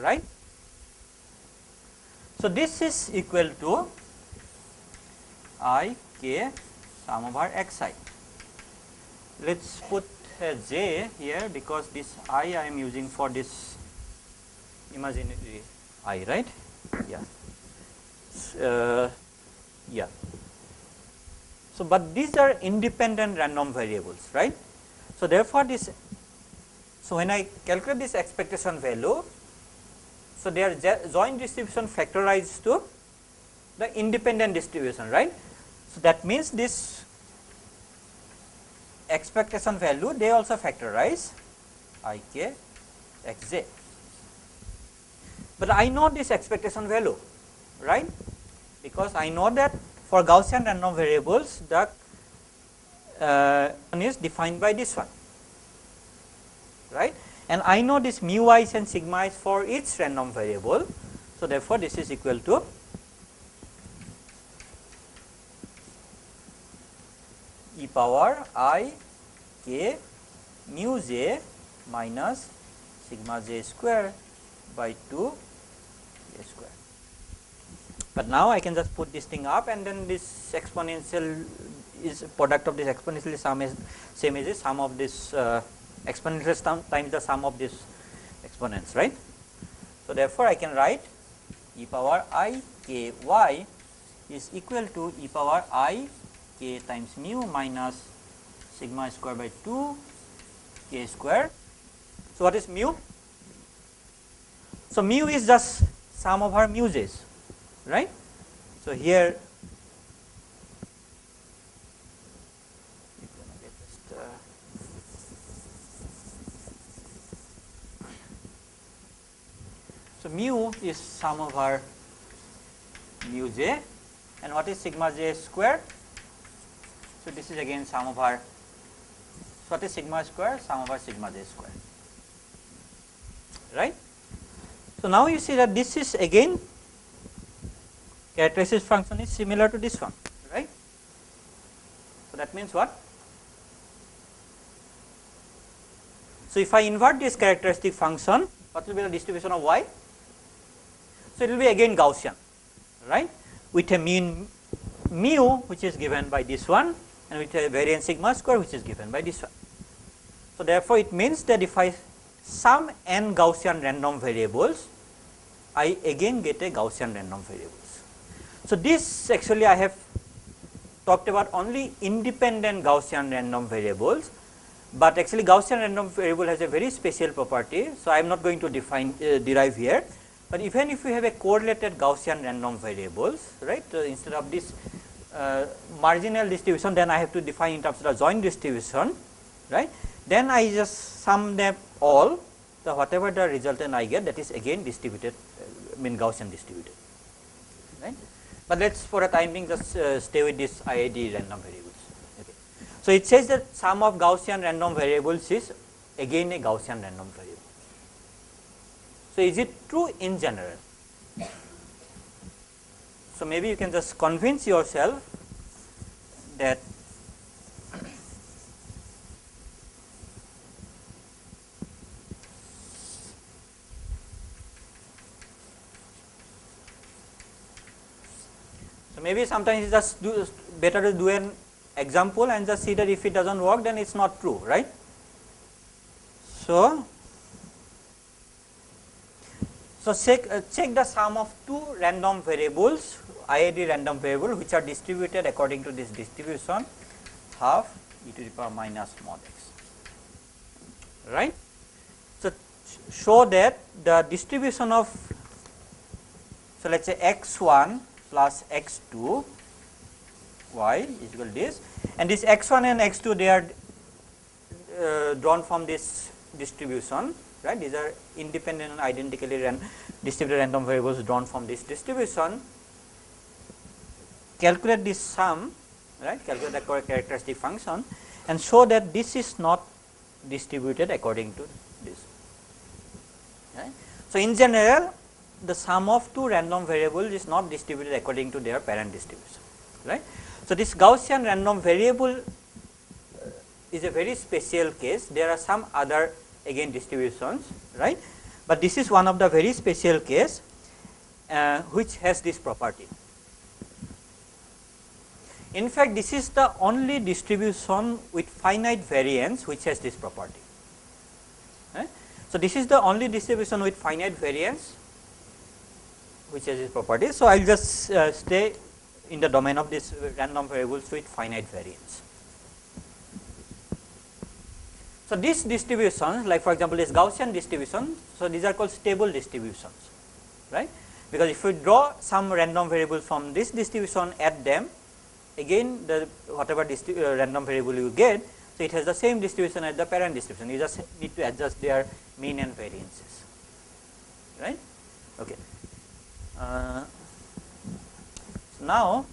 right. So, this is equal to i k sum over x i. Let us put a j here because this i I am using for this imaginary i right? Yeah. Uh, yeah. So but these are independent random variables right? So therefore this so when i calculate this expectation value so their joint distribution factorized to the independent distribution right? So that means this expectation value they also factorize i k x j but I know this expectation value, right? Because I know that for Gaussian random variables, the uh, one is defined by this one, right? And I know this mu i's and sigma is for each random variable. So, therefore, this is equal to e power i k mu j minus sigma j square by 2 square. But now I can just put this thing up and then this exponential is product of this exponential sum is same as the sum of this uh, exponential times the sum of this exponents right. So, therefore, I can write e power i k y is equal to e power i k times mu minus sigma square by 2 k square. So, what is mu? So, mu is just sum of our muses right. So, here So, mu is sum of our mu j and what is sigma j square? So, this is again sum of our so what is sigma square? Sum of our sigma j square right. So, now you see that this is again characteristic function is similar to this one right. So, that means what? So, if I invert this characteristic function what will be the distribution of y? So, it will be again Gaussian right with a mean mu which is given by this one and with a variance sigma square which is given by this one. So, therefore, it means that if I sum n Gaussian random variables I again get a Gaussian random variables. So, this actually I have talked about only independent Gaussian random variables, but actually Gaussian random variable has a very special property. So, I am not going to define uh, derive here, but even if we have a correlated Gaussian random variables, right, uh, instead of this uh, marginal distribution, then I have to define in terms of the joint distribution, right. Then I just sum them all, the whatever the resultant I get, that is again distributed, uh, mean Gaussian distributed, right. But let us for a time being just uh, stay with this IID random variables. Okay. So, it says that sum of Gaussian random variables is again a Gaussian random variable. So, is it true in general? So, maybe you can just convince yourself that So, maybe sometimes it's just do better to do an example and just see that if it does not work then it is not true right. So, so, check, uh, check the sum of two random variables IID random variable which are distributed according to this distribution half e to the power minus mod x right. So, show that the distribution of so let us say x 1 plus x 2 y is equal to this. And this x 1 and x 2 they are uh, drawn from this distribution right? These are independent and identically ran distributed random variables drawn from this distribution. Calculate this sum right? Calculate the characteristic function and show that this is not distributed according to this right. So, in general the sum of two random variables is not distributed according to their parent distribution right. So, this Gaussian random variable is a very special case there are some other again distributions right, but this is one of the very special case uh, which has this property. In fact, this is the only distribution with finite variance which has this property. Right. So, this is the only distribution with finite variance which has its property. So, I will just uh, stay in the domain of this random variables with finite variance. So, these distributions like for example, this Gaussian distribution, so these are called stable distributions, right. Because if we draw some random variable from this distribution add them, again the whatever uh, random variable you get, so it has the same distribution as the parent distribution, you just need to adjust their mean and variances, right. Okay. Uh, now,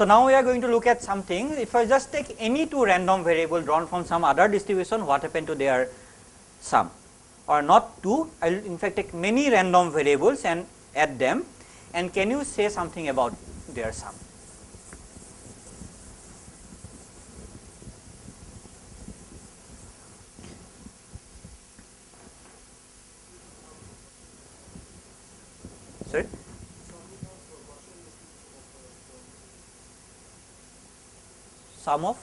So, now we are going to look at something. If I just take any two random variable drawn from some other distribution what happened to their sum? Or not two I will in fact take many random variables and add them. And can you say something about their sum. Sum of?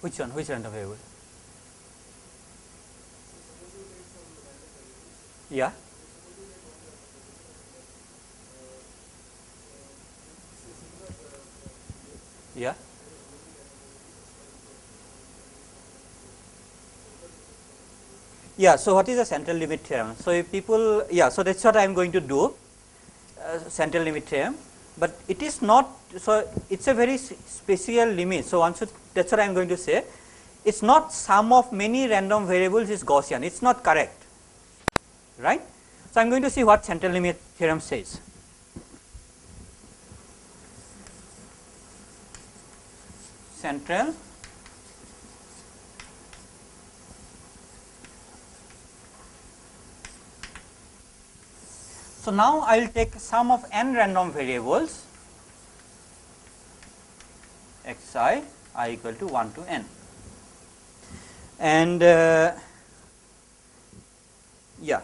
Which one? Which random variable? Yeah. Yeah. Yeah so what is the central limit theorem so if people yeah so that's what i am going to do central limit theorem but it is not so it's a very special limit. So one should that's what i am going to say. It's not sum of many random variables is gaussian. It's not correct. Right? So i'm going to see what central limit theorem says. Central So, now I will take sum of n random variables x i i equal to 1 to n and uh, yeah.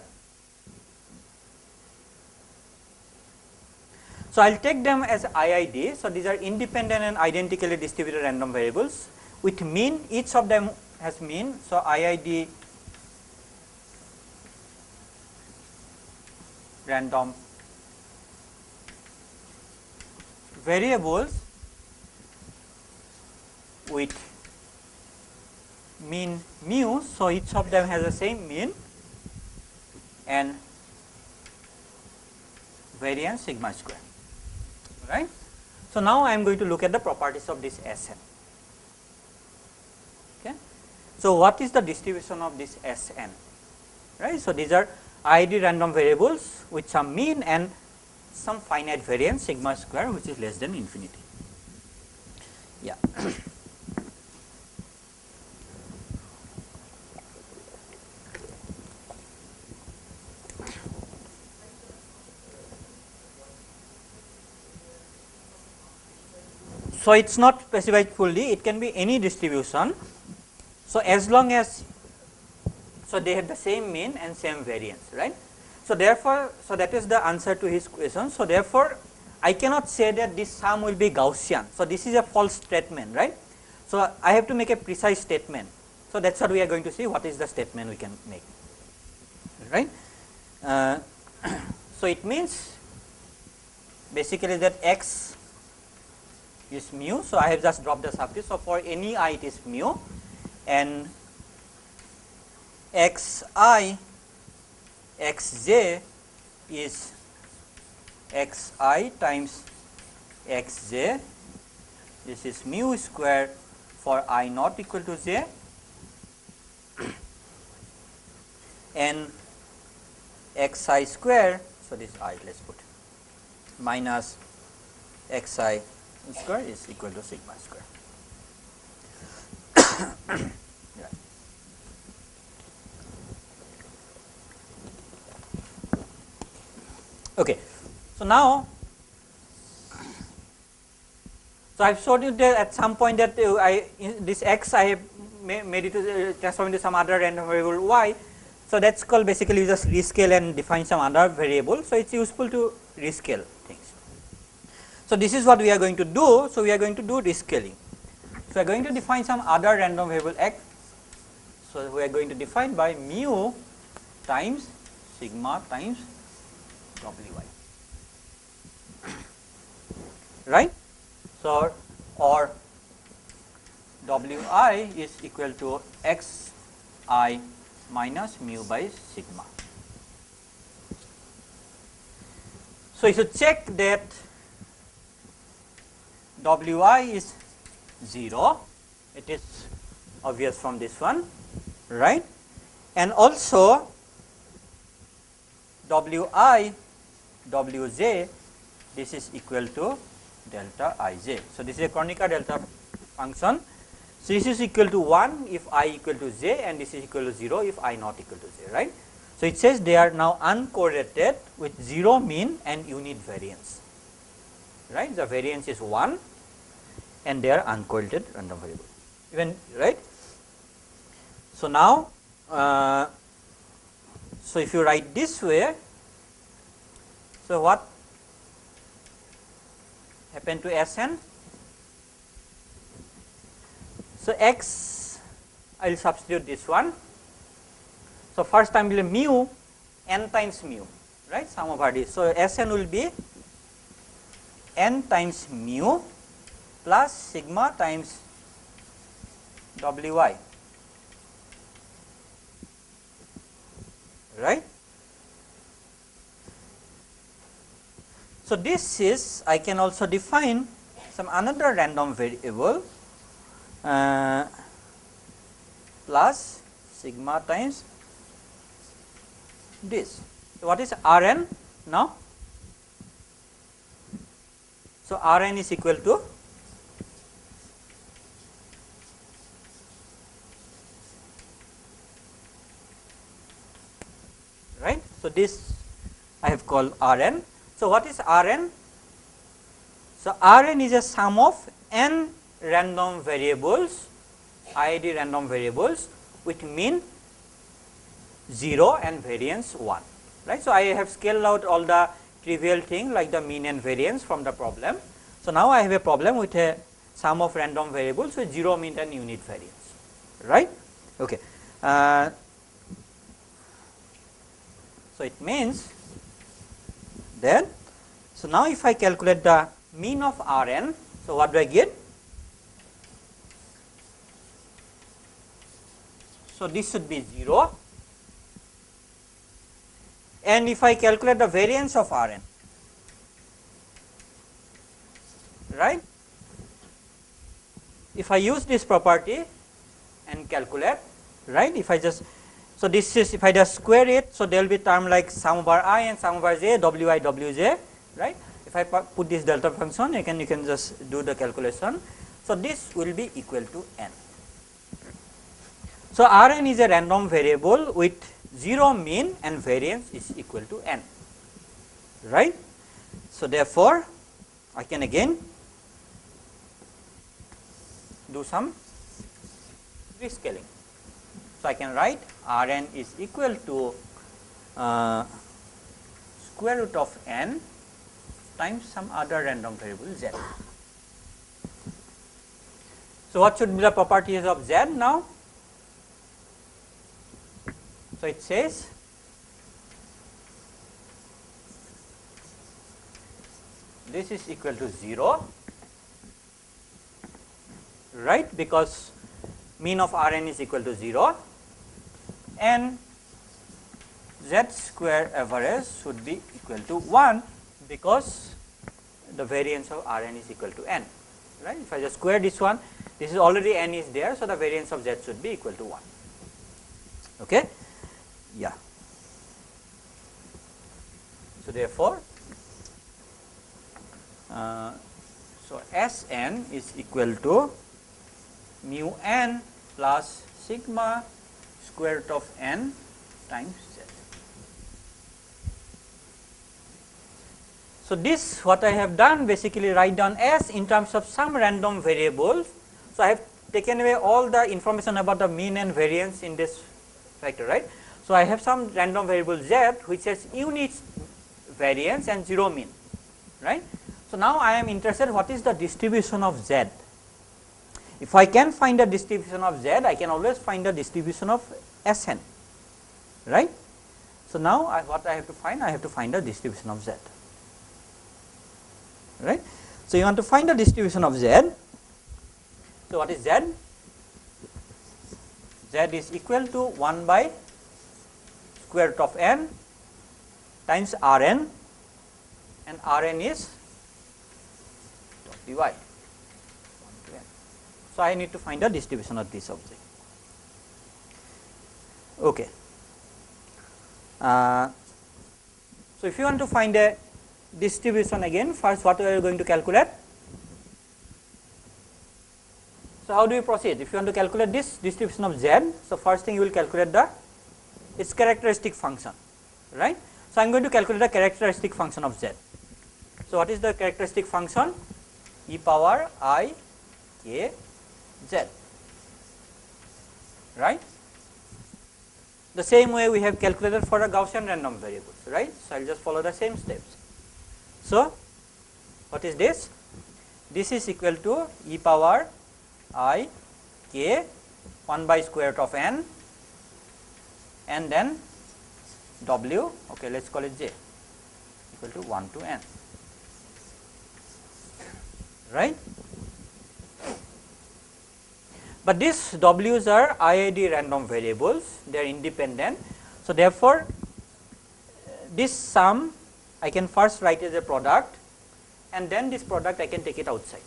So, I will take them as IID. So, these are independent and identically distributed random variables with mean each of them has mean. So, IID random variables with mean mu. So, each of them has the same mean and variance sigma square right. So, now I am going to look at the properties of this Sn. Okay. So, what is the distribution of this Sn right. So, these are ID random variables with some mean and some finite variance sigma square which is less than infinity. Yeah. So, it is not specified fully, it can be any distribution. So, as long as, so they have the same mean and same variance, right. So, therefore, so that is the answer to his question. So, therefore, I cannot say that this sum will be Gaussian. So, this is a false statement, right. So, I have to make a precise statement. So, that is what we are going to see what is the statement we can make, right. Uh, [coughs] so, it means basically that x is mu. So, I have just dropped the suffix. So, for any i it is mu and x i x j is x i times x j. This is mu square for i not equal to j [coughs] and x i square. So, this i let us put minus x i square is equal to sigma square. [coughs] [coughs] Okay. So, now, so I have showed you that at some point that uh, I in this x I have made it to uh, transform into some other random variable y. So, that is called basically you just rescale and define some other variable. So, it is useful to rescale things. So, this is what we are going to do. So, we are going to do rescaling. So, we are going to define some other random variable x. So, we are going to define by mu times sigma times wi [coughs] right. So, or wi is equal to x i minus mu by sigma. So, you should check that wi is 0, it is obvious from this one, right. And also wi wj this is equal to delta ij. So, this is a Kronecker delta function. So, this is equal to 1 if i equal to j and this is equal to 0 if i not equal to j right. So, it says they are now uncorrelated with 0 mean and unit variance right the variance is 1 and they are uncorrelated random variable even right. So, now uh, so if you write this way so what happened to Sn? So, x I will substitute this one. So, first time will be mu n times mu right sum over this. So, Sn will be n times mu plus sigma times Wy right. So, this is I can also define some another random variable uh, plus sigma times this. So, what is Rn now? So, Rn is equal to right. So, this I have called Rn so, what is Rn? So, Rn is a sum of n random variables, IID random variables with mean 0 and variance 1, right. So, I have scaled out all the trivial thing like the mean and variance from the problem. So, now I have a problem with a sum of random variables with 0 mean and unit variance, right. Okay. Uh, so, it means then. So, now if I calculate the mean of Rn, so what do I get? So, this should be 0 and if I calculate the variance of Rn, right. If I use this property and calculate, right, if I just so, this is if I just square it, so there will be term like sum over i and sum over j, wi, wj, right. If I put this delta function, you can you can just do the calculation. So, this will be equal to n. So, Rn is a random variable with 0 mean and variance is equal to n, right. So, therefore, I can again do some rescaling. So, I can write R n is equal to uh, square root of n times some other random variable z. So, what should be the properties of z now? So, it says this is equal to 0 right because mean of Rn is equal to 0 and z square average should be equal to 1 because the variance of Rn is equal to n right. If I just square this one this is already n is there so the variance of z should be equal to 1 okay yeah. So therefore uh, so Sn is equal to mu n plus sigma square root of n times z. So, this what I have done basically write down s in terms of some random variables. So, I have taken away all the information about the mean and variance in this factor right. So, I have some random variable z which has unit variance and 0 mean right. So, now I am interested what is the distribution of z if I can find the distribution of z, I can always find the distribution of Sn, right. So, now I, what I have to find? I have to find the distribution of z, right. So, you want to find the distribution of z. So, what is z? z is equal to 1 by square root of n times r n and r n is dy. So, I need to find the distribution of this object. Okay. Uh, so, if you want to find a distribution again first what are you going to calculate? So, how do you proceed if you want to calculate this distribution of z. So, first thing you will calculate the its characteristic function right. So, I am going to calculate the characteristic function of z. So, what is the characteristic function e power i k z right. The same way we have calculated for a Gaussian random variables right. So, I will just follow the same steps. So, what is this? This is equal to e power i k 1 by square root of n and then w okay let us call it j equal to 1 to n right but these W's are IID random variables, they are independent. So, therefore, this sum I can first write as a product and then this product I can take it outside,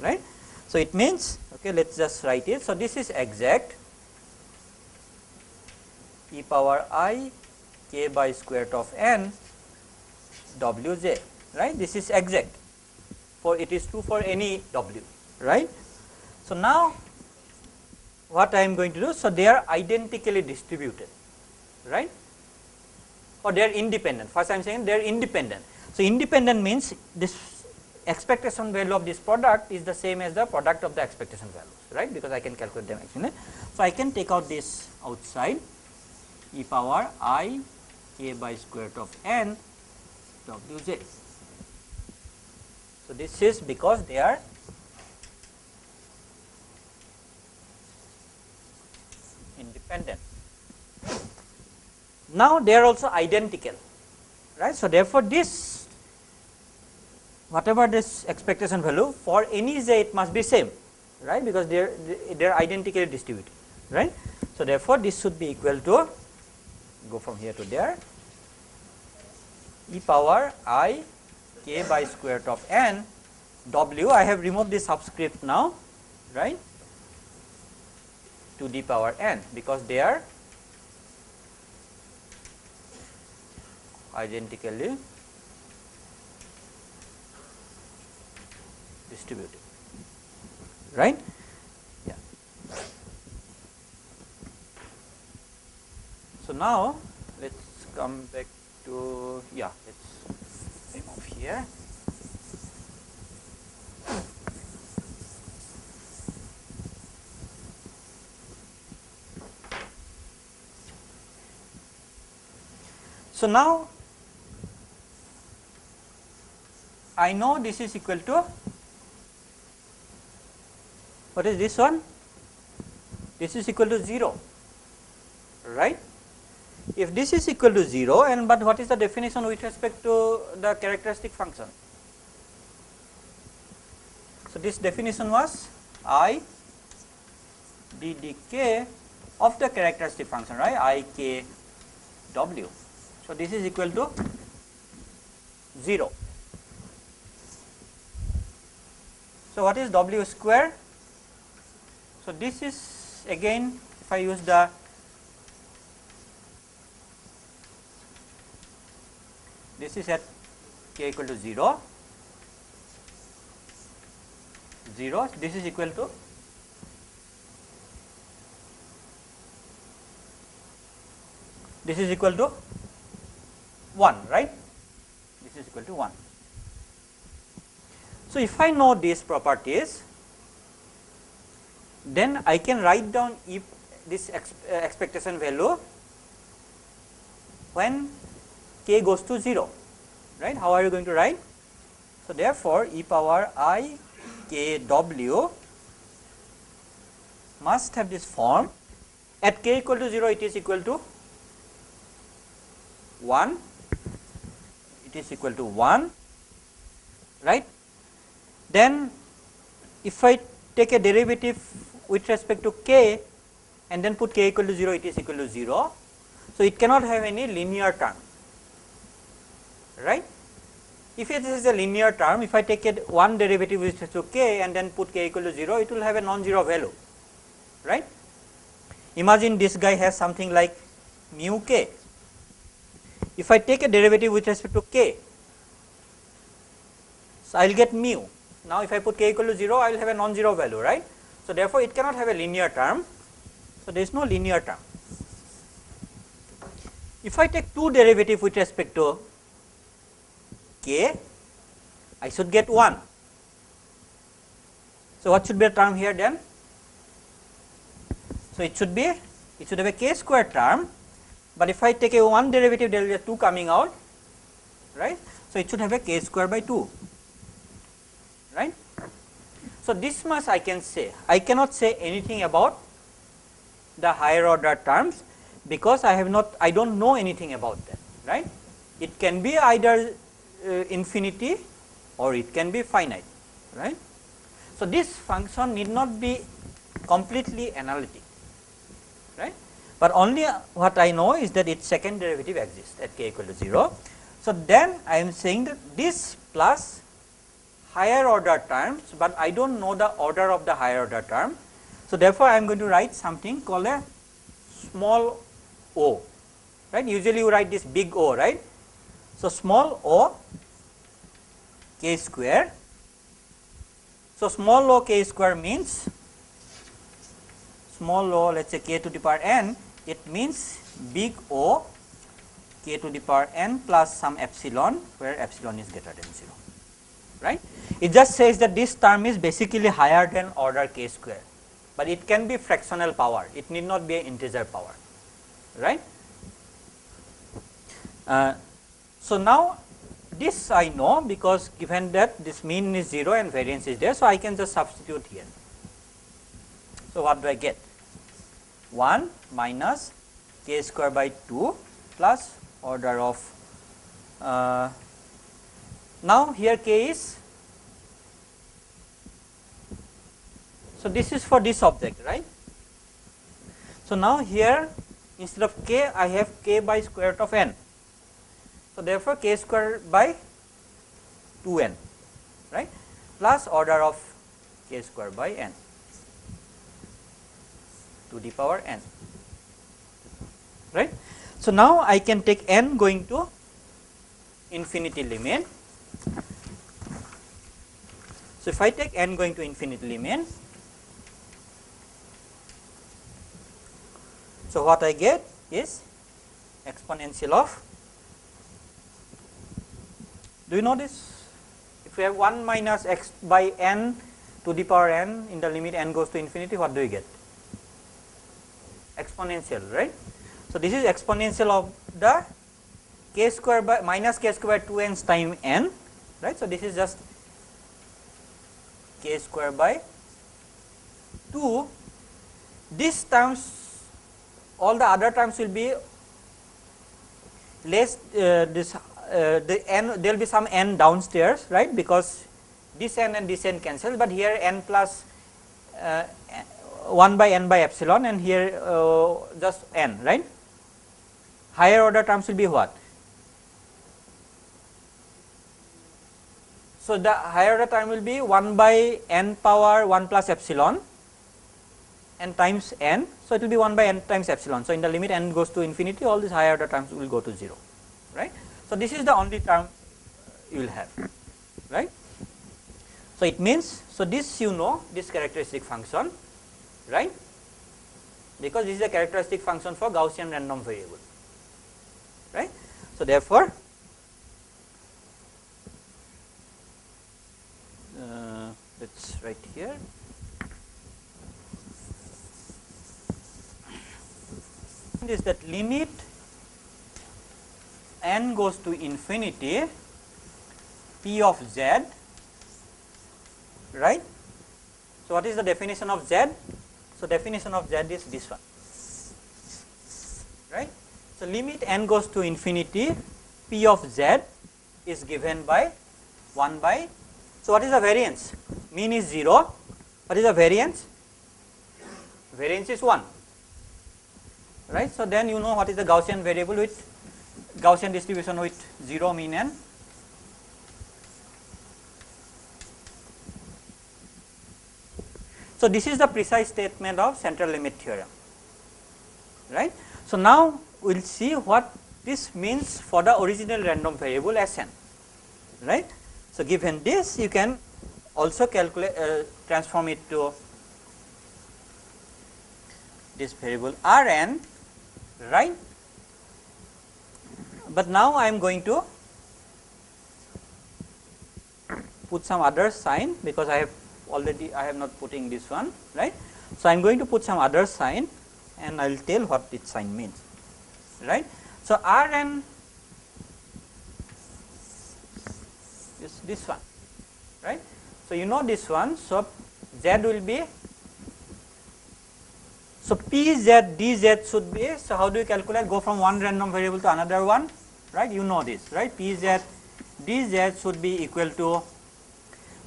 right. So, it means okay, let us just write it. So, this is exact e power i k by square root of n w j, right. This is exact for it is true for any w, right. So, now what I am going to do. So, they are identically distributed right or they are independent first I am saying they are independent. So, independent means this expectation value of this product is the same as the product of the expectation values right because I can calculate them actually. So, I can take out this outside e power i k by square root of n w j. So, this is because they are independent. Now, they are also identical right. So, therefore, this whatever this expectation value for any z it must be same right because they are they are identically distributed right. So, therefore, this should be equal to go from here to there e power i k by square root of n w I have removed the subscript now right to the power n because they are identically distributed right? Yeah. So now let's come back to yeah let's remove here So, now I know this is equal to what is this one? This is equal to 0 right. If this is equal to 0 and but what is the definition with respect to the characteristic function? So, this definition was i d d k of the characteristic function right i k w. So, this is equal to 0. So, what is W square? So, this is again if I use the this is at k equal to 0, 0 this is equal to this is equal to 1 right this is equal to 1. So, if I know these properties then I can write down if this ex, uh, expectation value when k goes to 0 right how are you going to write. So, therefore, e power i k w must have this form at k equal to 0 it is equal to 1 it is equal to 1 right? Then if I take a derivative with respect to k and then put k equal to 0 it is equal to 0 so it cannot have any linear term right? If it is a linear term if I take it one derivative with respect to k and then put k equal to 0 it will have a non-zero value right? Imagine this guy has something like mu k if I take a derivative with respect to k, so I will get mu. Now, if I put k equal to 0, I will have a non-zero value, right. So, therefore, it cannot have a linear term. So, there is no linear term. If I take two derivative with respect to k, I should get 1. So, what should be the term here then? So, it should be, it should have a k square term but if I take a one derivative there will be a 2 coming out right. So, it should have a k square by 2 right. So, this much I can say I cannot say anything about the higher order terms because I have not I do not know anything about them right. It can be either uh, infinity or it can be finite right. So, this function need not be completely analytic but only what I know is that its second derivative exists at k equal to 0. So, then I am saying that this plus higher order terms, but I do not know the order of the higher order term. So, therefore, I am going to write something called a small o, right. Usually, you write this big O, right. So, small o k square. So, small o k square means small o let us say k to the power n it means big O k to the power n plus some epsilon where epsilon is greater than 0 right. It just says that this term is basically higher than order k square, but it can be fractional power it need not be an integer power right. Uh, so, now this I know because given that this mean is 0 and variance is there. So, I can just substitute here. So, what do I get? 1 minus k square by 2 plus order of uh, now here k is so this is for this object right? So now here instead of k i have k by square root of n. So therefore k square by 2n right? Plus order of k square by n to the power n right. So, now I can take n going to infinity limit. So, if I take n going to infinity limit, so what I get is exponential of do you know this if we have 1 minus x by n to the power n in the limit n goes to infinity what do you get exponential right. So, this is exponential of the k square by minus k square 2 n time n right. So, this is just k square by 2 this terms all the other terms will be less uh, this uh, the n there will be some n downstairs right because this n and this n cancel but here n plus uh, 1 by n by epsilon and here uh, just n right. Higher order terms will be what? So, the higher order term will be 1 by n power 1 plus epsilon n times n. So, it will be 1 by n times epsilon. So, in the limit n goes to infinity all these higher order terms will go to 0 right. So, this is the only term you will have right. So, it means, so this you know this characteristic function right because this is a characteristic function for Gaussian random variable right. So, therefore, uh, let us write here is that limit n goes to infinity p of z right. So, what is the definition of z? So, definition of z is this one right. So, limit n goes to infinity p of z is given by 1 by. So, what is the variance? Mean is 0. What is the variance? Variance is 1 right. So, then you know what is the Gaussian variable with Gaussian distribution with 0 mean n. So, this is the precise statement of central limit theorem right. So, now we will see what this means for the original random variable S n right. So, given this you can also calculate uh, transform it to this variable R n right. But now I am going to put some other sign because I have already I have not putting this one right. So, I am going to put some other sign and I will tell what this sign means right. So, R n is this one right. So, you know this one. So, Z will be so, P z d z should be, so how do you calculate go from one random variable to another one right you know this right P z d z should be equal to,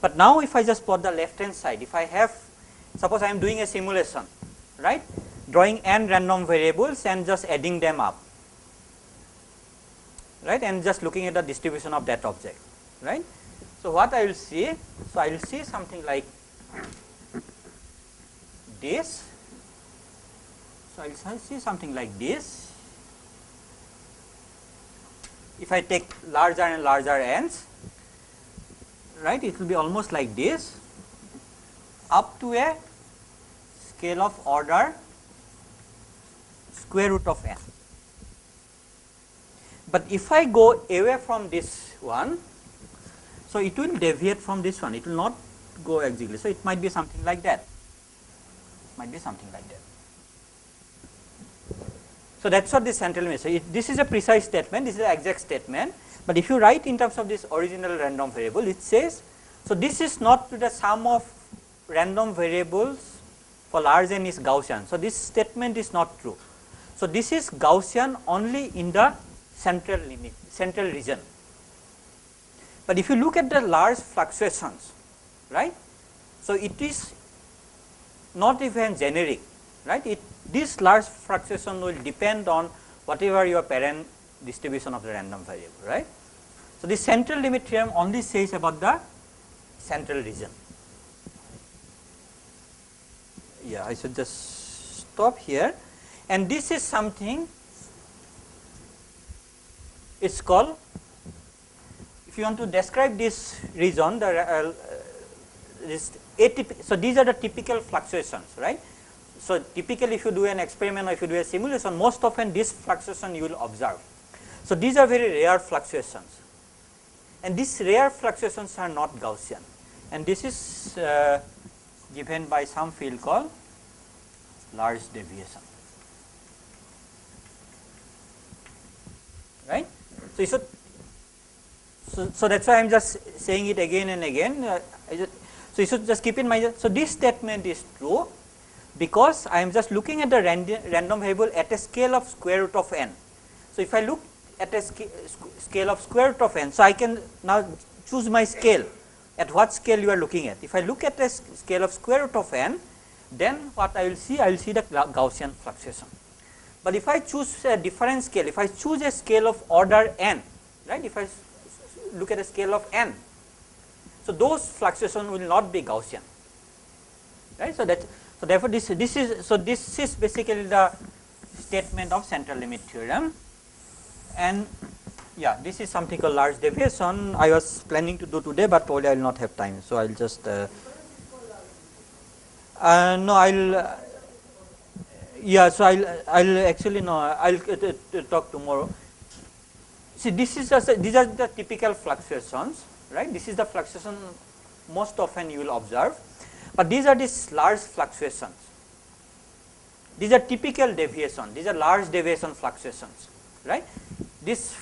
but now if I just plot the left hand side if I have suppose I am doing a simulation right drawing n random variables and just adding them up right and just looking at the distribution of that object right. So, what I will see, so I will see something like this so, I will see something like this. If I take larger and larger ends, right, it will be almost like this up to a scale of order square root of n. But if I go away from this one, so it will deviate from this one, it will not go exactly. So, it might be something like that, might be something like that. So, that is what this central. So, this is a precise statement, this is an exact statement, but if you write in terms of this original random variable, it says, so this is not the sum of random variables for large n is Gaussian. So, this statement is not true. So, this is Gaussian only in the central limit, central region. But if you look at the large fluctuations, right, so it is not even generic, right, it this large fluctuation will depend on whatever your parent distribution of the random variable, right. So, the central limit theorem only says about the central region. Yeah, I should just stop here and this is something it is called if you want to describe this region the uh, this so these are the typical fluctuations right so, typically if you do an experiment or if you do a simulation most often this fluctuation you will observe. So, these are very rare fluctuations and these rare fluctuations are not Gaussian and this is uh, given by some field called large deviation right. So, you should so, so that is why I am just saying it again and again uh, just, so you should just keep in mind so this statement is true because I am just looking at the random, random variable at a scale of square root of n. So, if I look at a scale of square root of n, so I can now choose my scale at what scale you are looking at. If I look at a scale of square root of n, then what I will see, I will see the Gaussian fluctuation. But if I choose a different scale, if I choose a scale of order n, right, if I look at a scale of n, so those fluctuation will not be Gaussian, right. So, that so, therefore, this this is so this is basically the statement of central limit theorem and yeah this is something called large deviation I was planning to do today, but probably I will not have time. So, I will just uh, uh, no I will uh, yeah. So, I will I will actually no I will uh, talk tomorrow. See this is just these are the typical fluctuations right this is the fluctuation most often you will observe but these are these large fluctuations. These are typical deviation, these are large deviation fluctuations, right this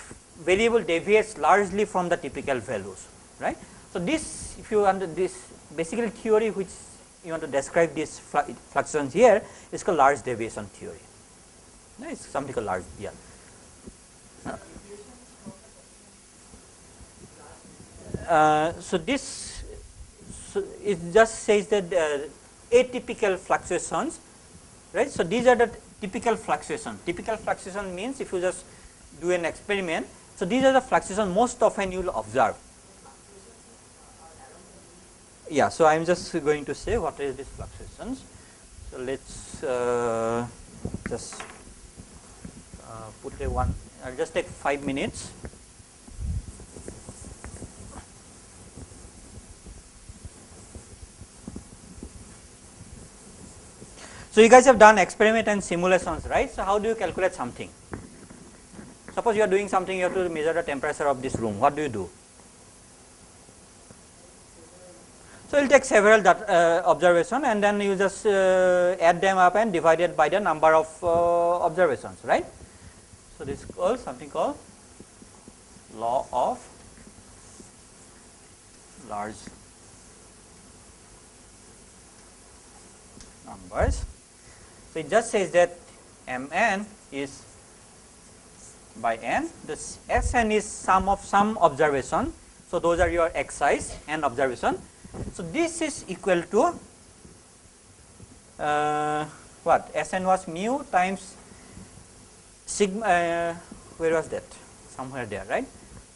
variable deviates largely from the typical values, right. So, this if you under this basically theory which you want to describe these fluctuations here is called large deviation theory, right. It's something called large, yeah. Uh, so this so it just says that uh, atypical fluctuations right so these are the typical fluctuation typical fluctuation means if you just do an experiment. So, these are the fluctuation most often you will observe yeah. So, I am just going to say what is these fluctuations. So, let us uh, just uh, put a one I will just take 5 minutes. So, you guys have done experiment and simulations right. So, how do you calculate something? Suppose you are doing something you have to measure the temperature of this room what do you do? So, you will take several that, uh, observation and then you just uh, add them up and divide it by the number of uh, observations right. So, this is called something called law of large numbers. So, it just says that m n is by n, this s n is sum of some observation. So, those are your exercise and observation. So, this is equal to uh, what? Sn was mu times sigma uh, where was that? Somewhere there right?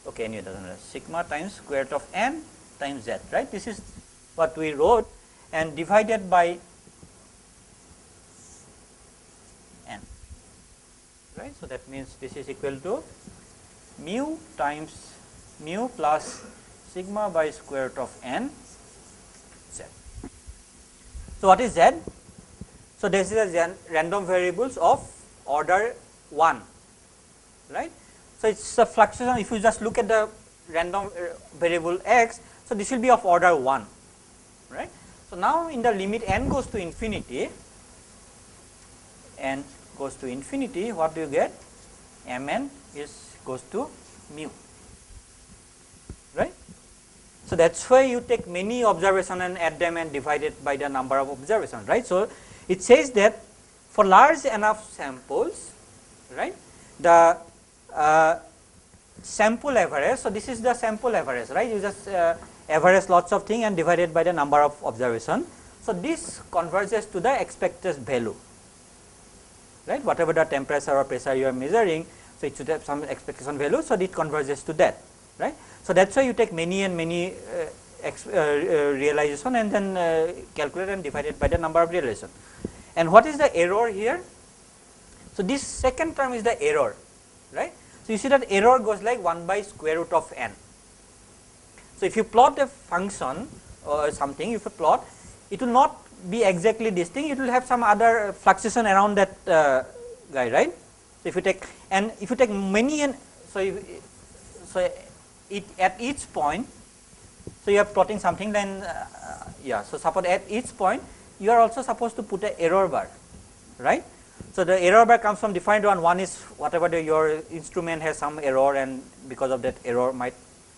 Okay anyway doesn't matter. Sigma times square root of n times z right? This is what we wrote and divided by n right so that means this is equal to mu times mu plus sigma by square root of n so, what is z? So, this is a random variables of order 1 right. So, it is a fluctuation if you just look at the random uh, variable x. So, this will be of order 1 right. So, now in the limit n goes to infinity n goes to infinity what do you get mn is goes to mu right. So, that is why you take many observation and add them and divide it by the number of observations right. So, it says that for large enough samples right the uh, sample average. So, this is the sample average right you just uh, average lots of thing and divide it by the number of observation. So, this converges to the expected value right whatever the temperature or pressure you are measuring. So, it should have some expectation value. So, it converges to that right. So, that is why you take many and many uh, uh, uh, realization and then uh, calculate and divide it by the number of realization. And what is the error here? So, this second term is the error right. So, you see that error goes like 1 by square root of n. So, if you plot a function or something if you plot it will not be exactly this thing it will have some other fluctuation around that uh, guy right. So, if you take and if you take many and so if, so it at each point. So, you are plotting something then uh, yeah. So, suppose at each point you are also supposed to put a error bar right. So, the error bar comes from defined one one is whatever the, your instrument has some error and because of that error might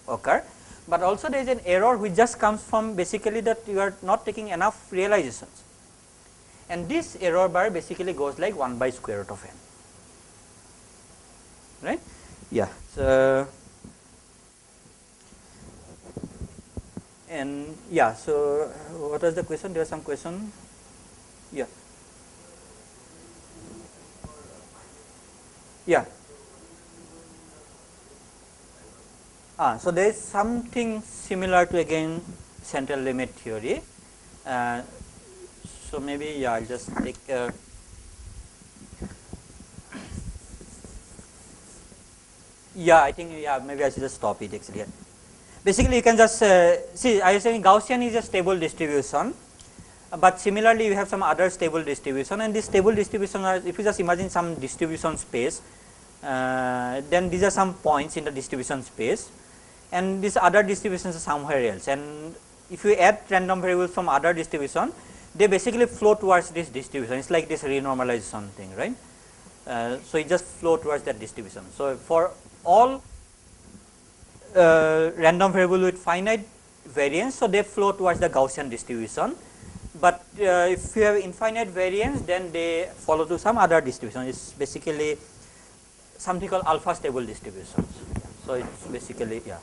occur, but also there is an error which just comes from basically that you are not taking enough realizations. And this error bar basically goes like 1 by square root of n. Right? Yeah. So and yeah so what was the question? There was some question. Yeah. Yeah ah so there is something similar to again central limit theory. Uh, so maybe yeah i'll just take uh, yeah i think yeah maybe i should just stop it actually. Basically you can just uh, see I was saying Gaussian is a stable distribution, but similarly you have some other stable distribution and this stable distribution are if you just imagine some distribution space uh, then these are some points in the distribution space and these other distributions are somewhere else and if you add random variables from other distribution they basically flow towards this distribution it is like this renormalization thing right. Uh, so, it just flow towards that distribution. So, for all uh, random variable with finite variance. So, they flow towards the Gaussian distribution, but uh, if you have infinite variance then they follow to some other distribution it is basically something called alpha stable distributions so it's basically yeah.